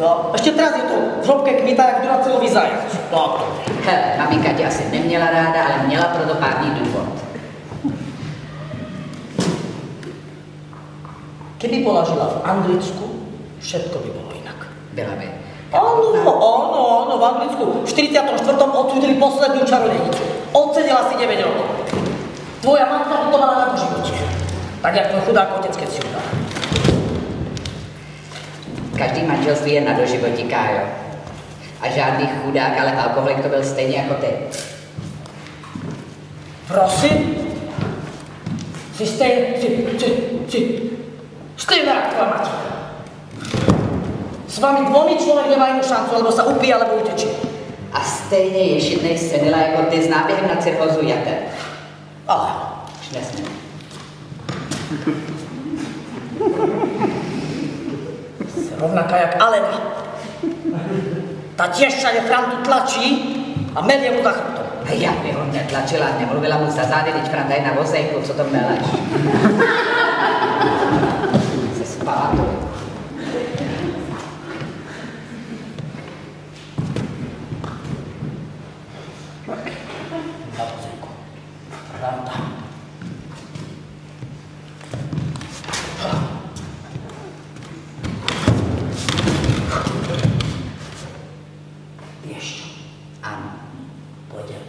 No, ešte teraz je to v hrobke kmita, jak Duracelový zajac. No, je. Hele, maminka tě asi neměla ráda, ale měla pro to pádný důvod. Keby bola žila v Anglicku, všetko by bolo inak. Byla by. Áno, áno, áno, v Anglicku v 44. odsúdili poslednú čarodejnicu. Odsedela si 9 rokov. Tvoja matka by to mala na doživote. Tak jak tvoj chudák otec, dal. Každý manželství je na doživotí, Kájo. A žádný chudák, ale alkoholik to byl stejně jako ty. Prosím? Si stejný, si, si, si, stejná jak matka. S vami dvomi človek nemá inú šancu, alebo sa upije, alebo utečí. A stejně ješitnej senila jako ty s náběhem na cirhozu jater. Ale Už nesmím. Rovnaká jak Alena. Ta tiež všade Frantu tlačí a melie mu za chrbtom. A já bych ho netlačila, nemluvila mu za zády, teď Franta je na vozejku, co to meleš? <laughs> Se spamatuj. Na vozíku. Franta. Vieš čo? Ano. Pôjdem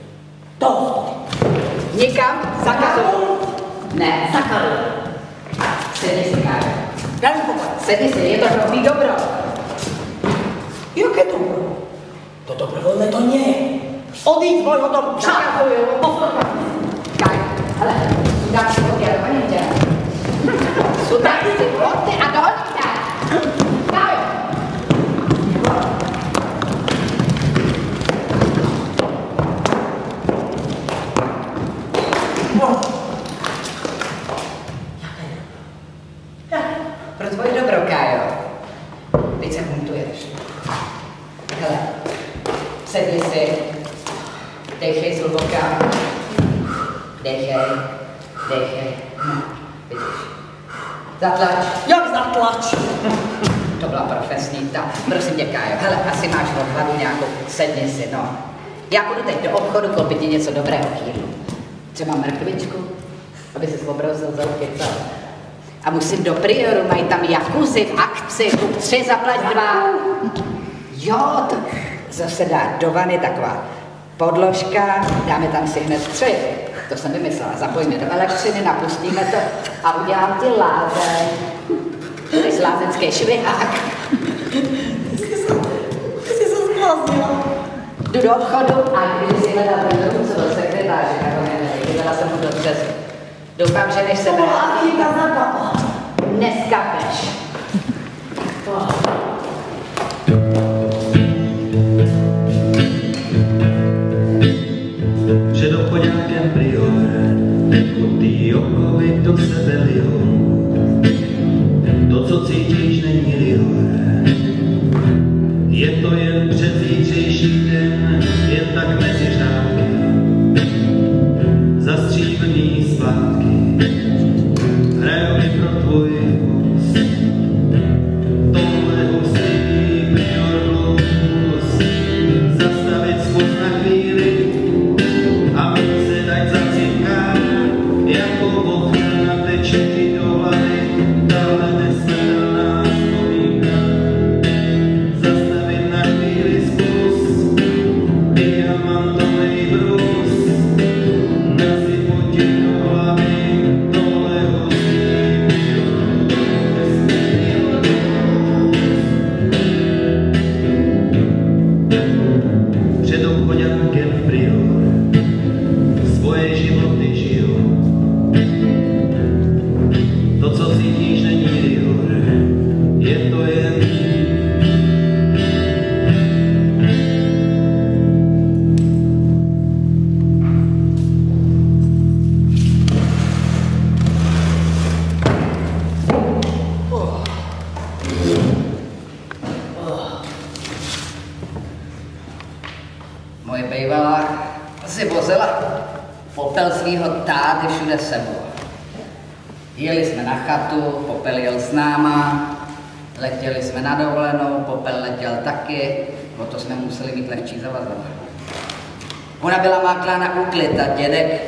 do hospody. Nikam? Za Karlu? Ne, za Karlu. Sedni si, Kájo. Daj mi pokoj. Sedni si, je to hrozný dobro. Jaké dobro? To dobrovoľné to nie je. Odíď z môjho domu. Zakazuju. Kájo, hele, sudám si boty a dohoním tě. Sudám si boty a dohoním tě. Kájo. Pro tvoje dobro, Kájo. Teď se huntuješ. Hele, sedni si, dechej zhluboka. Dechej, dechej. No, vidíš. Zatlač. Jak zatlač? To byla profesní ta. Prosím tě, Kájo, hele, asi máš v hlavu nějakou, sedni si, no. Já půjdu teď do obchodu koupit ti něco dobrého k jídlu. Třeba mrkvičku, aby si kecal. A musím do Prioru, mají tam jakuzy v akci, kup tři, zaplať dva. Jo, to zase dá do vany taková podložka, dáme tam si hned tři. To jsem vymyslela, zapojíme do elektřiny, napustíme to a udělám ti lázeň. To je lázeňský švihák. Ty si sa zbláznila. Jdu do obchodu a když si dům, co byl sekretář, tak ho. Viděla jsem mu to přes. Doufám, že než se vrátí, Achilka zapadla. neskapeš.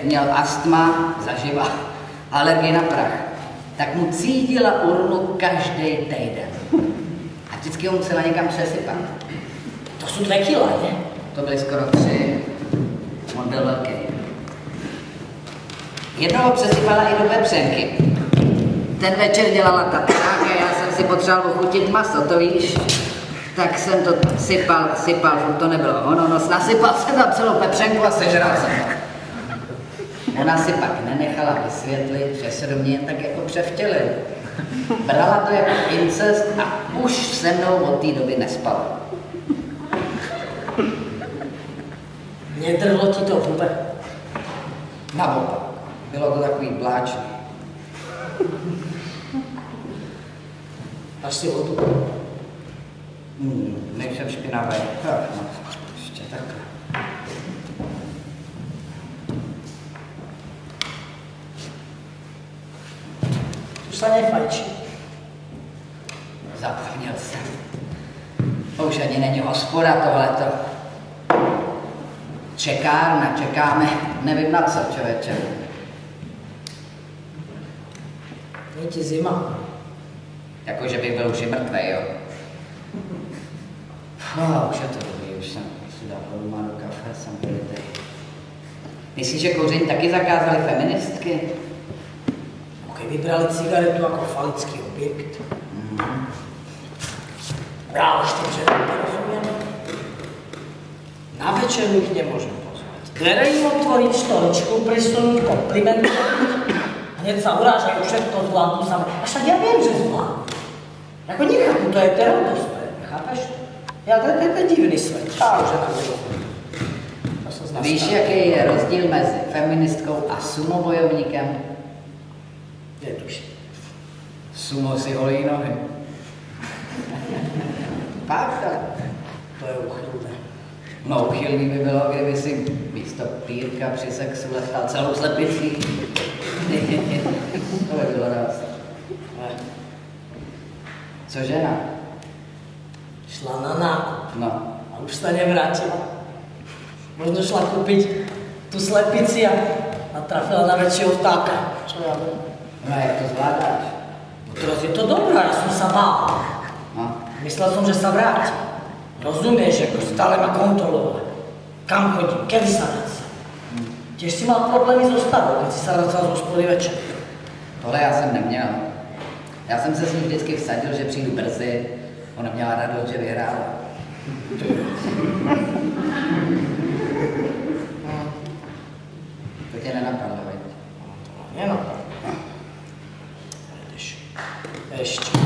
Měl astma zaživa, alergii na prach. Tak mu cítila urnu každý týden. A vždycky ho musela někam přesypat. To jsou dvě kila, ne? To byly skoro tři. On byl velký. Jednoho přesypala i do pepřenky. Ten večer dělala tatarák a já jsem si potřeboval ochutit maso, to víš? Tak jsem to sypal, sypal, to nebylo ono, no nasypal jsem tam celou pepřenku a sežral jsem to. Ona si pak nenechala vysvětlit, že se do mě jen tak jako převtělil. <laughs> Brala to jako incest a už se mnou od té doby nespala. Nedrhlo ti to vůbec. Naopak, bylo to takový bláčný. Až si vodu. Hmm, nejsem špinavý. Tak, no, ještě takhle. Se nefajčí. Zapomněl jsem. To už ani není hospoda tohleto. Čekárna, čekáme, nevím na co, člověče. Je ti zima. Jako, že bych byl už i mrtvej, jo. No, už je to dobrý, už jsem si dal do kafe, jsem vylitej. Myslíš, že kouření taky zakázali feministky? Kdyby brali cigaretu jako falický objekt. Mhm. Právě s tím, že nerozumím. Na večer jich nemůžu pozvat. Dvere jim otvorit stoličku, prisunúť komplimenty. Hneď sa urážajú, všetko zvládnu sami. A však ja viem, že zvládnu. Jako nechápu, to je terodostojné, chápeš? Já to, to, to je divný svět. Já už. To zná Víš, jaký je rozdíl mezi feministkou a sumobojovníkem? Netuším. Sumo si holí nohy. Ale. To je uchylné. No, uchylný by bylo, kdyby si místo pírka při sexu lechal celou slepicí. <laughs> to by bylo. Ne. Co žena? Šla na nákup No, a už se nevrátila. Možno šla koupit tu slepici a, a trafila na většího vtáka. Čo já vím. No a jak to zvládáš? No teraz je to dobré, já jsem se bál. No, Myslel jsem, že se vrátí. Rozumieš, jako stále ma kontrolovat. Kam chodím, kedy se vracím. Těž si mal problémy so stavou, keď si se vracel z hospody večer. tohle já jsem neměl. Já jsem se s ní vždycky vsadil, že přijdu brzy. Ona měla radost, že vyhrála. <laughs> To tě? Nenapadlo. Ještě.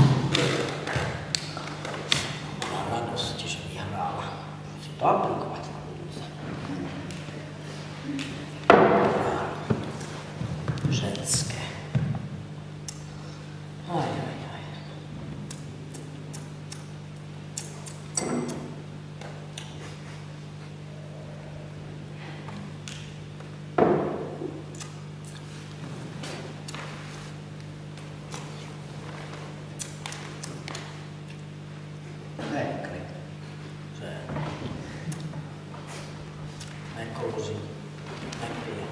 Má radost, že vyhrála. Musí to aplikovat na budouce. Ženské. Aj, aj, aj. Ne, klid. že nekouří, nepije.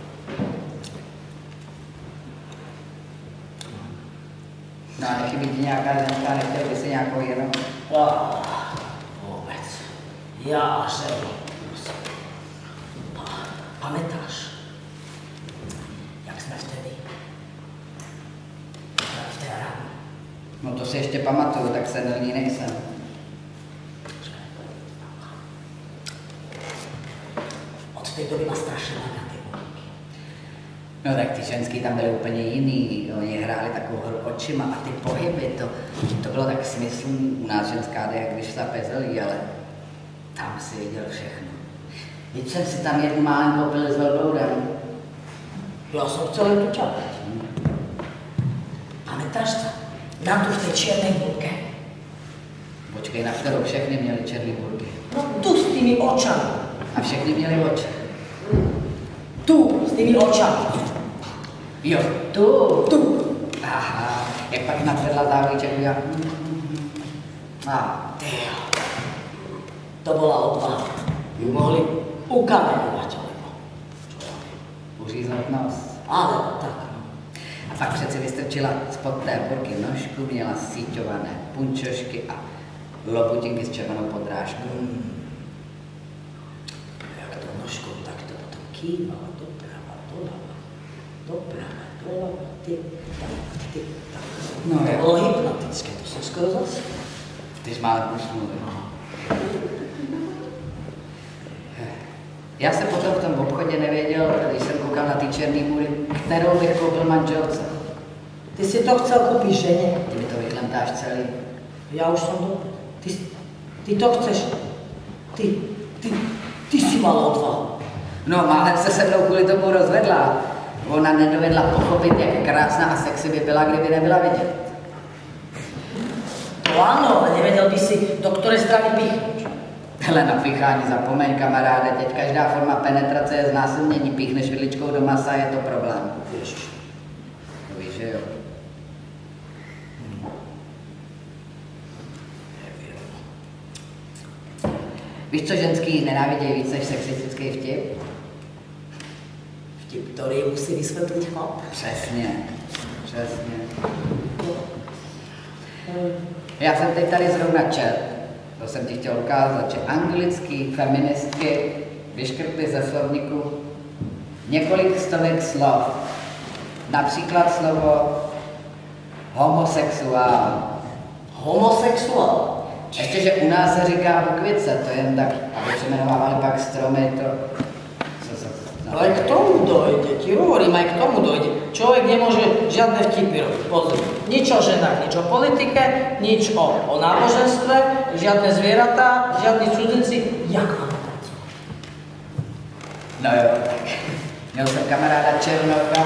No a nechybí ti nějaká ženská, nechtěl by si nějakou jinou. Ah, vůbec. Já a ženu. Pamätáš, jak jsme vtedy v té? No to si ještě pamatuju, tak se do ní nejsem. Od té doby má strašně ráda ty. No tak ty ženský tam byly úplně jiný, oni hráli takovou hru očima a ty pohyby, to, to bylo tak smyslný. U nás ženská jde, jak když šla pezelí, ale tam si viděl všechno. Teď jsem si tam jednu málem koupil s velbloudem. Já jsem chcel tu čapať. Pamätáš sa? Na tu v té černé bulke. Počkej, na kterou všechny měli černý burky. No tu s tými očami. A A všechny měli oči. Tu, s tými očami. Jo, tu. Tu. Aha, jak pak natvedla závíček, já... A, To bola odvaha. Ju mohli ukameňovať, alebo čo ja uříznout nos. Ale tak, no. A pak přeci vystrčila spod té burky nožku, měla síťované punčošky a lobutinky s červenou podrážkou. Mm. Jak to nožkou takto potom kývala doprava, doľava, doprava, doľava, ty, tak, ty, tak. No to jo. bolo hypnotické, to som skoro zase. Ty jsi málem usnul. Já jsem potom v tom obchodě nevěděl, když jsem koukal na ty černý můry, kterou bych koupil manželce. Ty si to chcel kúpiť žene. Ty mi to vychlemtáš celý. Ja už som do... Ty, ty to chceš. Ty, ty, ty si mal odvahu. No, málem se se mnou kvůli tomu rozvedla. Ona nedovedla pochopit, jak krásná a sexy by byla, kdyby nebyla vidět. To áno, ale nevedel by si, do ktorej strany pichnúť. Hele, na píchání zapomeň, kamaráde, teď každá forma penetrace je znásilnění, píchneš vidličkou do masa, je to problém. Ježiš. Víš, že jo? Víš, co ženský nenávidějí víc než sexistický vtip? Ktorý musí vysvetliť chlap. Přesně, přesně. Já jsem teď tady zrovna čet, to jsem ti chtěl ukázat, že anglický feministky vyškrtly ze slovníku několik stovek slov. Například slovo homosexuál. Homosexuál. Ještě, že u nás se říká bukvice, to jen tak, aby přeměnovávali pak stromy, to... Ale k tomu dojde, ti hovorím, aj k tomu dojde. Človek nemôže žiadne vtipy robiť. Pozri, nič o ženách, nič o politike, nič o, o náboženstve, žiadne zvieratá, žiadni cudzinci. Jak vám to dať? No jo, tak měl jsem kamaráda Černoka,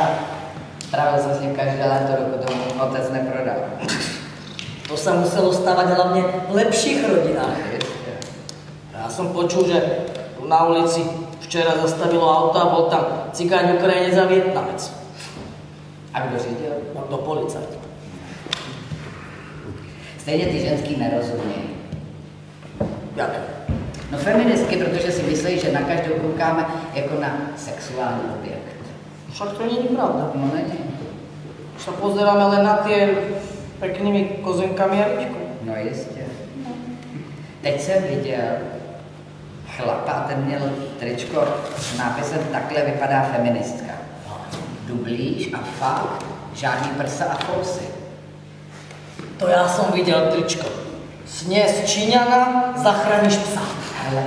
trávil jsem s ním každé léto, dokud tomu otec neprodal. To sa muselo stavať hlavne v lepších rodinách. Ja som počul, že na ulici včera zastavilo auto a bol tam cigáň Ukrajinec a Vietnamec. A kdo řídil? No to policajt. Stejně ty ženský nerozumějí. Jak? No feministky, protože si myslí, že na každou koukáme jako na sexuální objekt. Však to není pravda. No není. Sa pozeráme len na tie peknými kozenkami a. No jistě. Teď jsem viděl chlapa, ten měl tričko s nápisem Takhle vypadá feministka. Dublíš a fakt, žádný prsa a fousy. To ja som videl tričko. Snes Číňana, zachrániš psa. Hele,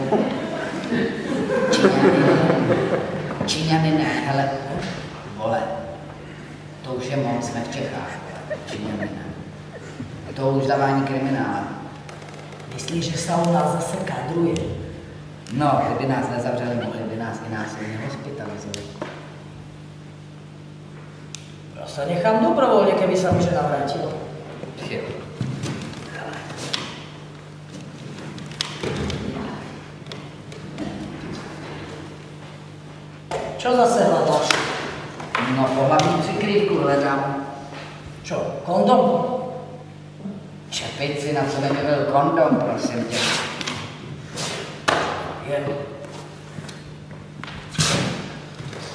Číňany, Číňany ne, hele, vole, to už je moc, jsme v Čechách, Číňany ne. To už dávání kriminála. Myslíš, že sa u nás zase kadruje? No, kdyby nás nezavřeli, mohli by nás i násilně hospitalizovat. Ja sa nechám dobrovoľne, keby sa mi žena vrátila. Jo. Čo zase hľadáš? No, pohlavní přikrývku hledám. Čo, kondom? Čepici, na co by mi byl kondom, prosím tě. Je.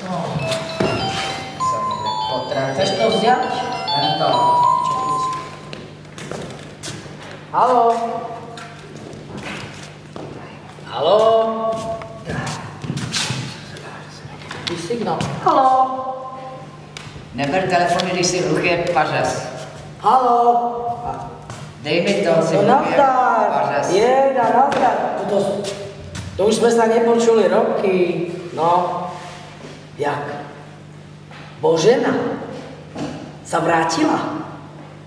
No, potratí. chceš to vziať? Tento. Haló? Haló? Ty signál. Haló? Neber telefon, když si je pařez. Haló? Dej mi to, si v ruche je pařez. Jeda, nazdar. To, už sme sa nepočuli roky. No, jak? Božena sa vrátila?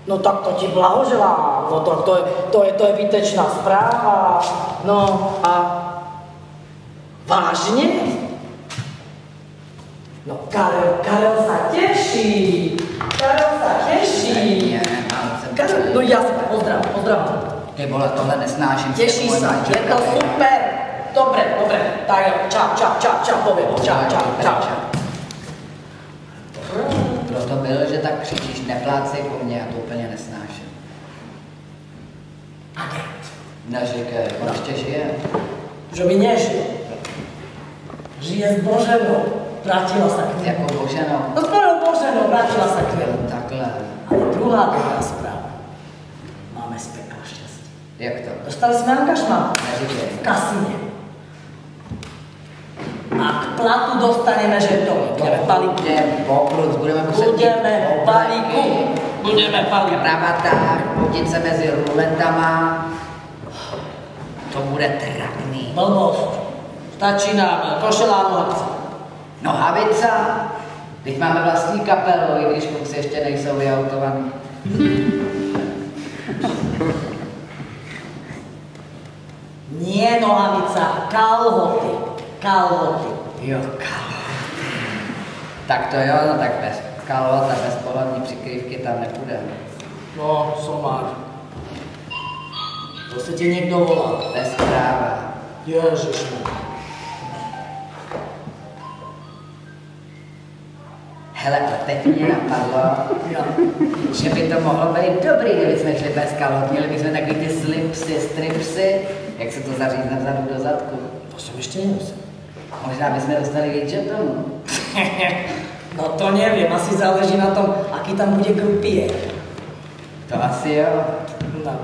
No tak to ti blahoželám. No to, to, je, to, je, to je výtečná správa. No a vážne? No Karel, Karel sa teší. Karel mám jsem Karel, no jasne, pozdrav, pozdrav. Ty vole, tohle nesnáším. Můj sa, je to super. Dobre, dobre, tak jo, čau, čau, čau, čau, poviem, čau, čau, čau, čau. Proto byl, že tak křičíš, neplácej po mně, já to úplně nesnáším. Agent, Neříkej, on ještě žije. že mi nežil. Žije s Boženou, vrátila sa k nemu. Jako Boženo. No s mojou Boženou, vrátila sa k nemu. Takhle. Ale druhá dobrá správa. Máme späť šťastie. Jak to? Dostali sme angažmán Neříkej. v kasíne. A k platu dostaneme žetony. Budeme balíku. Budeme pokrut, budeme muset Budeme balíku. Budeme balíku. kravatách, se mezi ruletama. To bude trapný. Blbosť. Stačí nám košelá nohavica. Nohavica? Teď máme vlastní kapelu, i když kluci ještě nejsou vyautovaný. <laughs> Nie nohavica, kalhoty. Kalhoty. Jo, kalhoty. Tak to jo, no tak bez kalhot a bez pohodní přikrývky tam nepůjde. No, somář. To se tě někdo volá. Bez práva. Ježiš. Hele, a teď mě napadlo, že by to mohlo být dobrý, kdyby jsme šli bez kalhot. Měli bychom takový ty slipsy, stripsy, jak se to zařízne vzadu do zadku. To jsem ještě nemusel. Možná bychom dostali víc žetonů. <laughs> No to neviem, asi záleží na tom, aký tam bude krupier. To asi jo. No.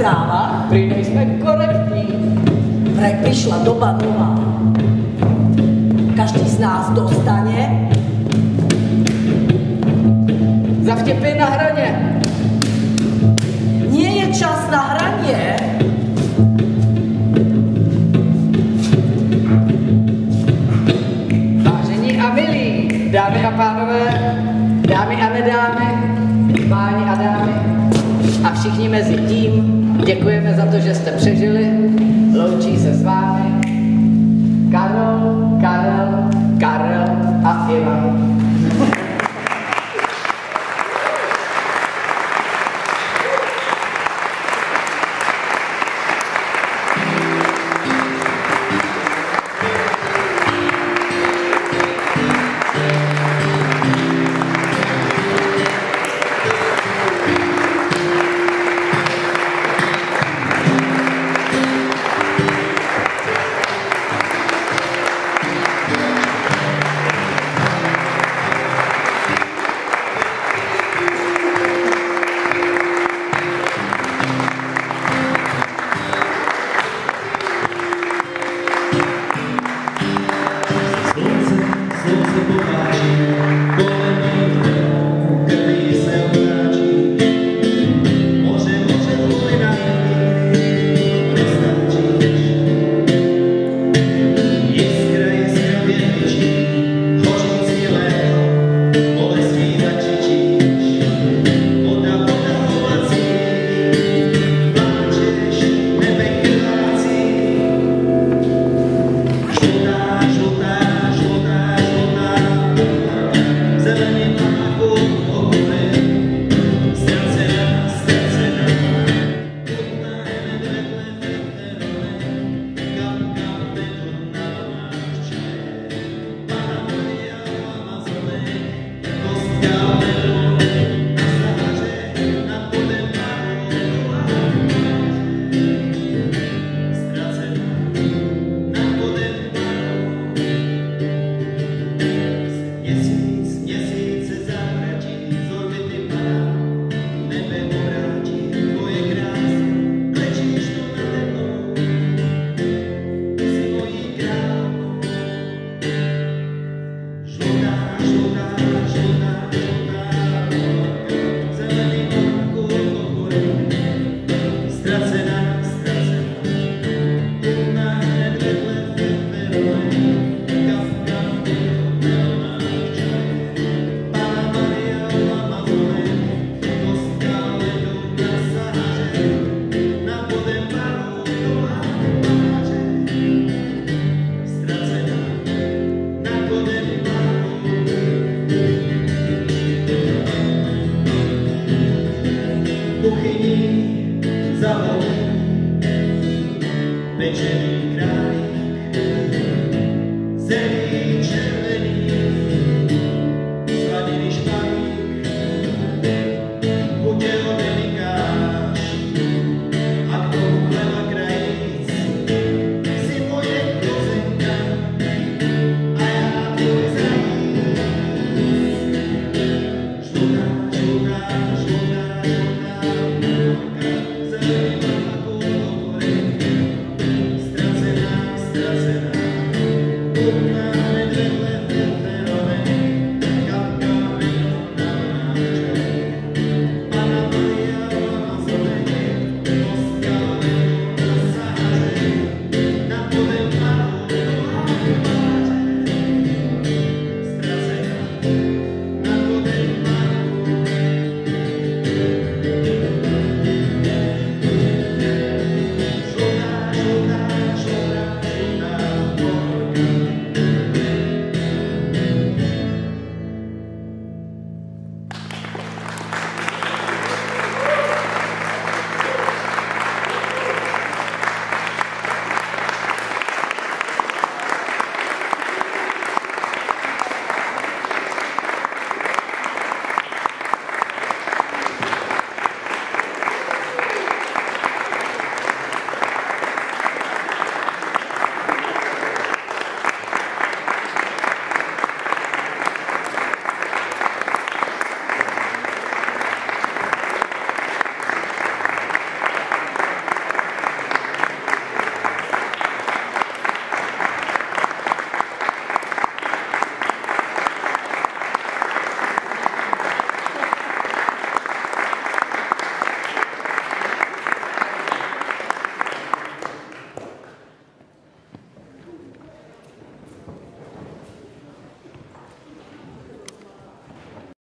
zpráva, prý nejsme korektní. Vraj přišla doba nová. Každý z nás dostane za vtipy na hraně. Nie je čas na hraně. Vážení a milí, dámy a pánové, dámy a nedámy, protože jste přežili.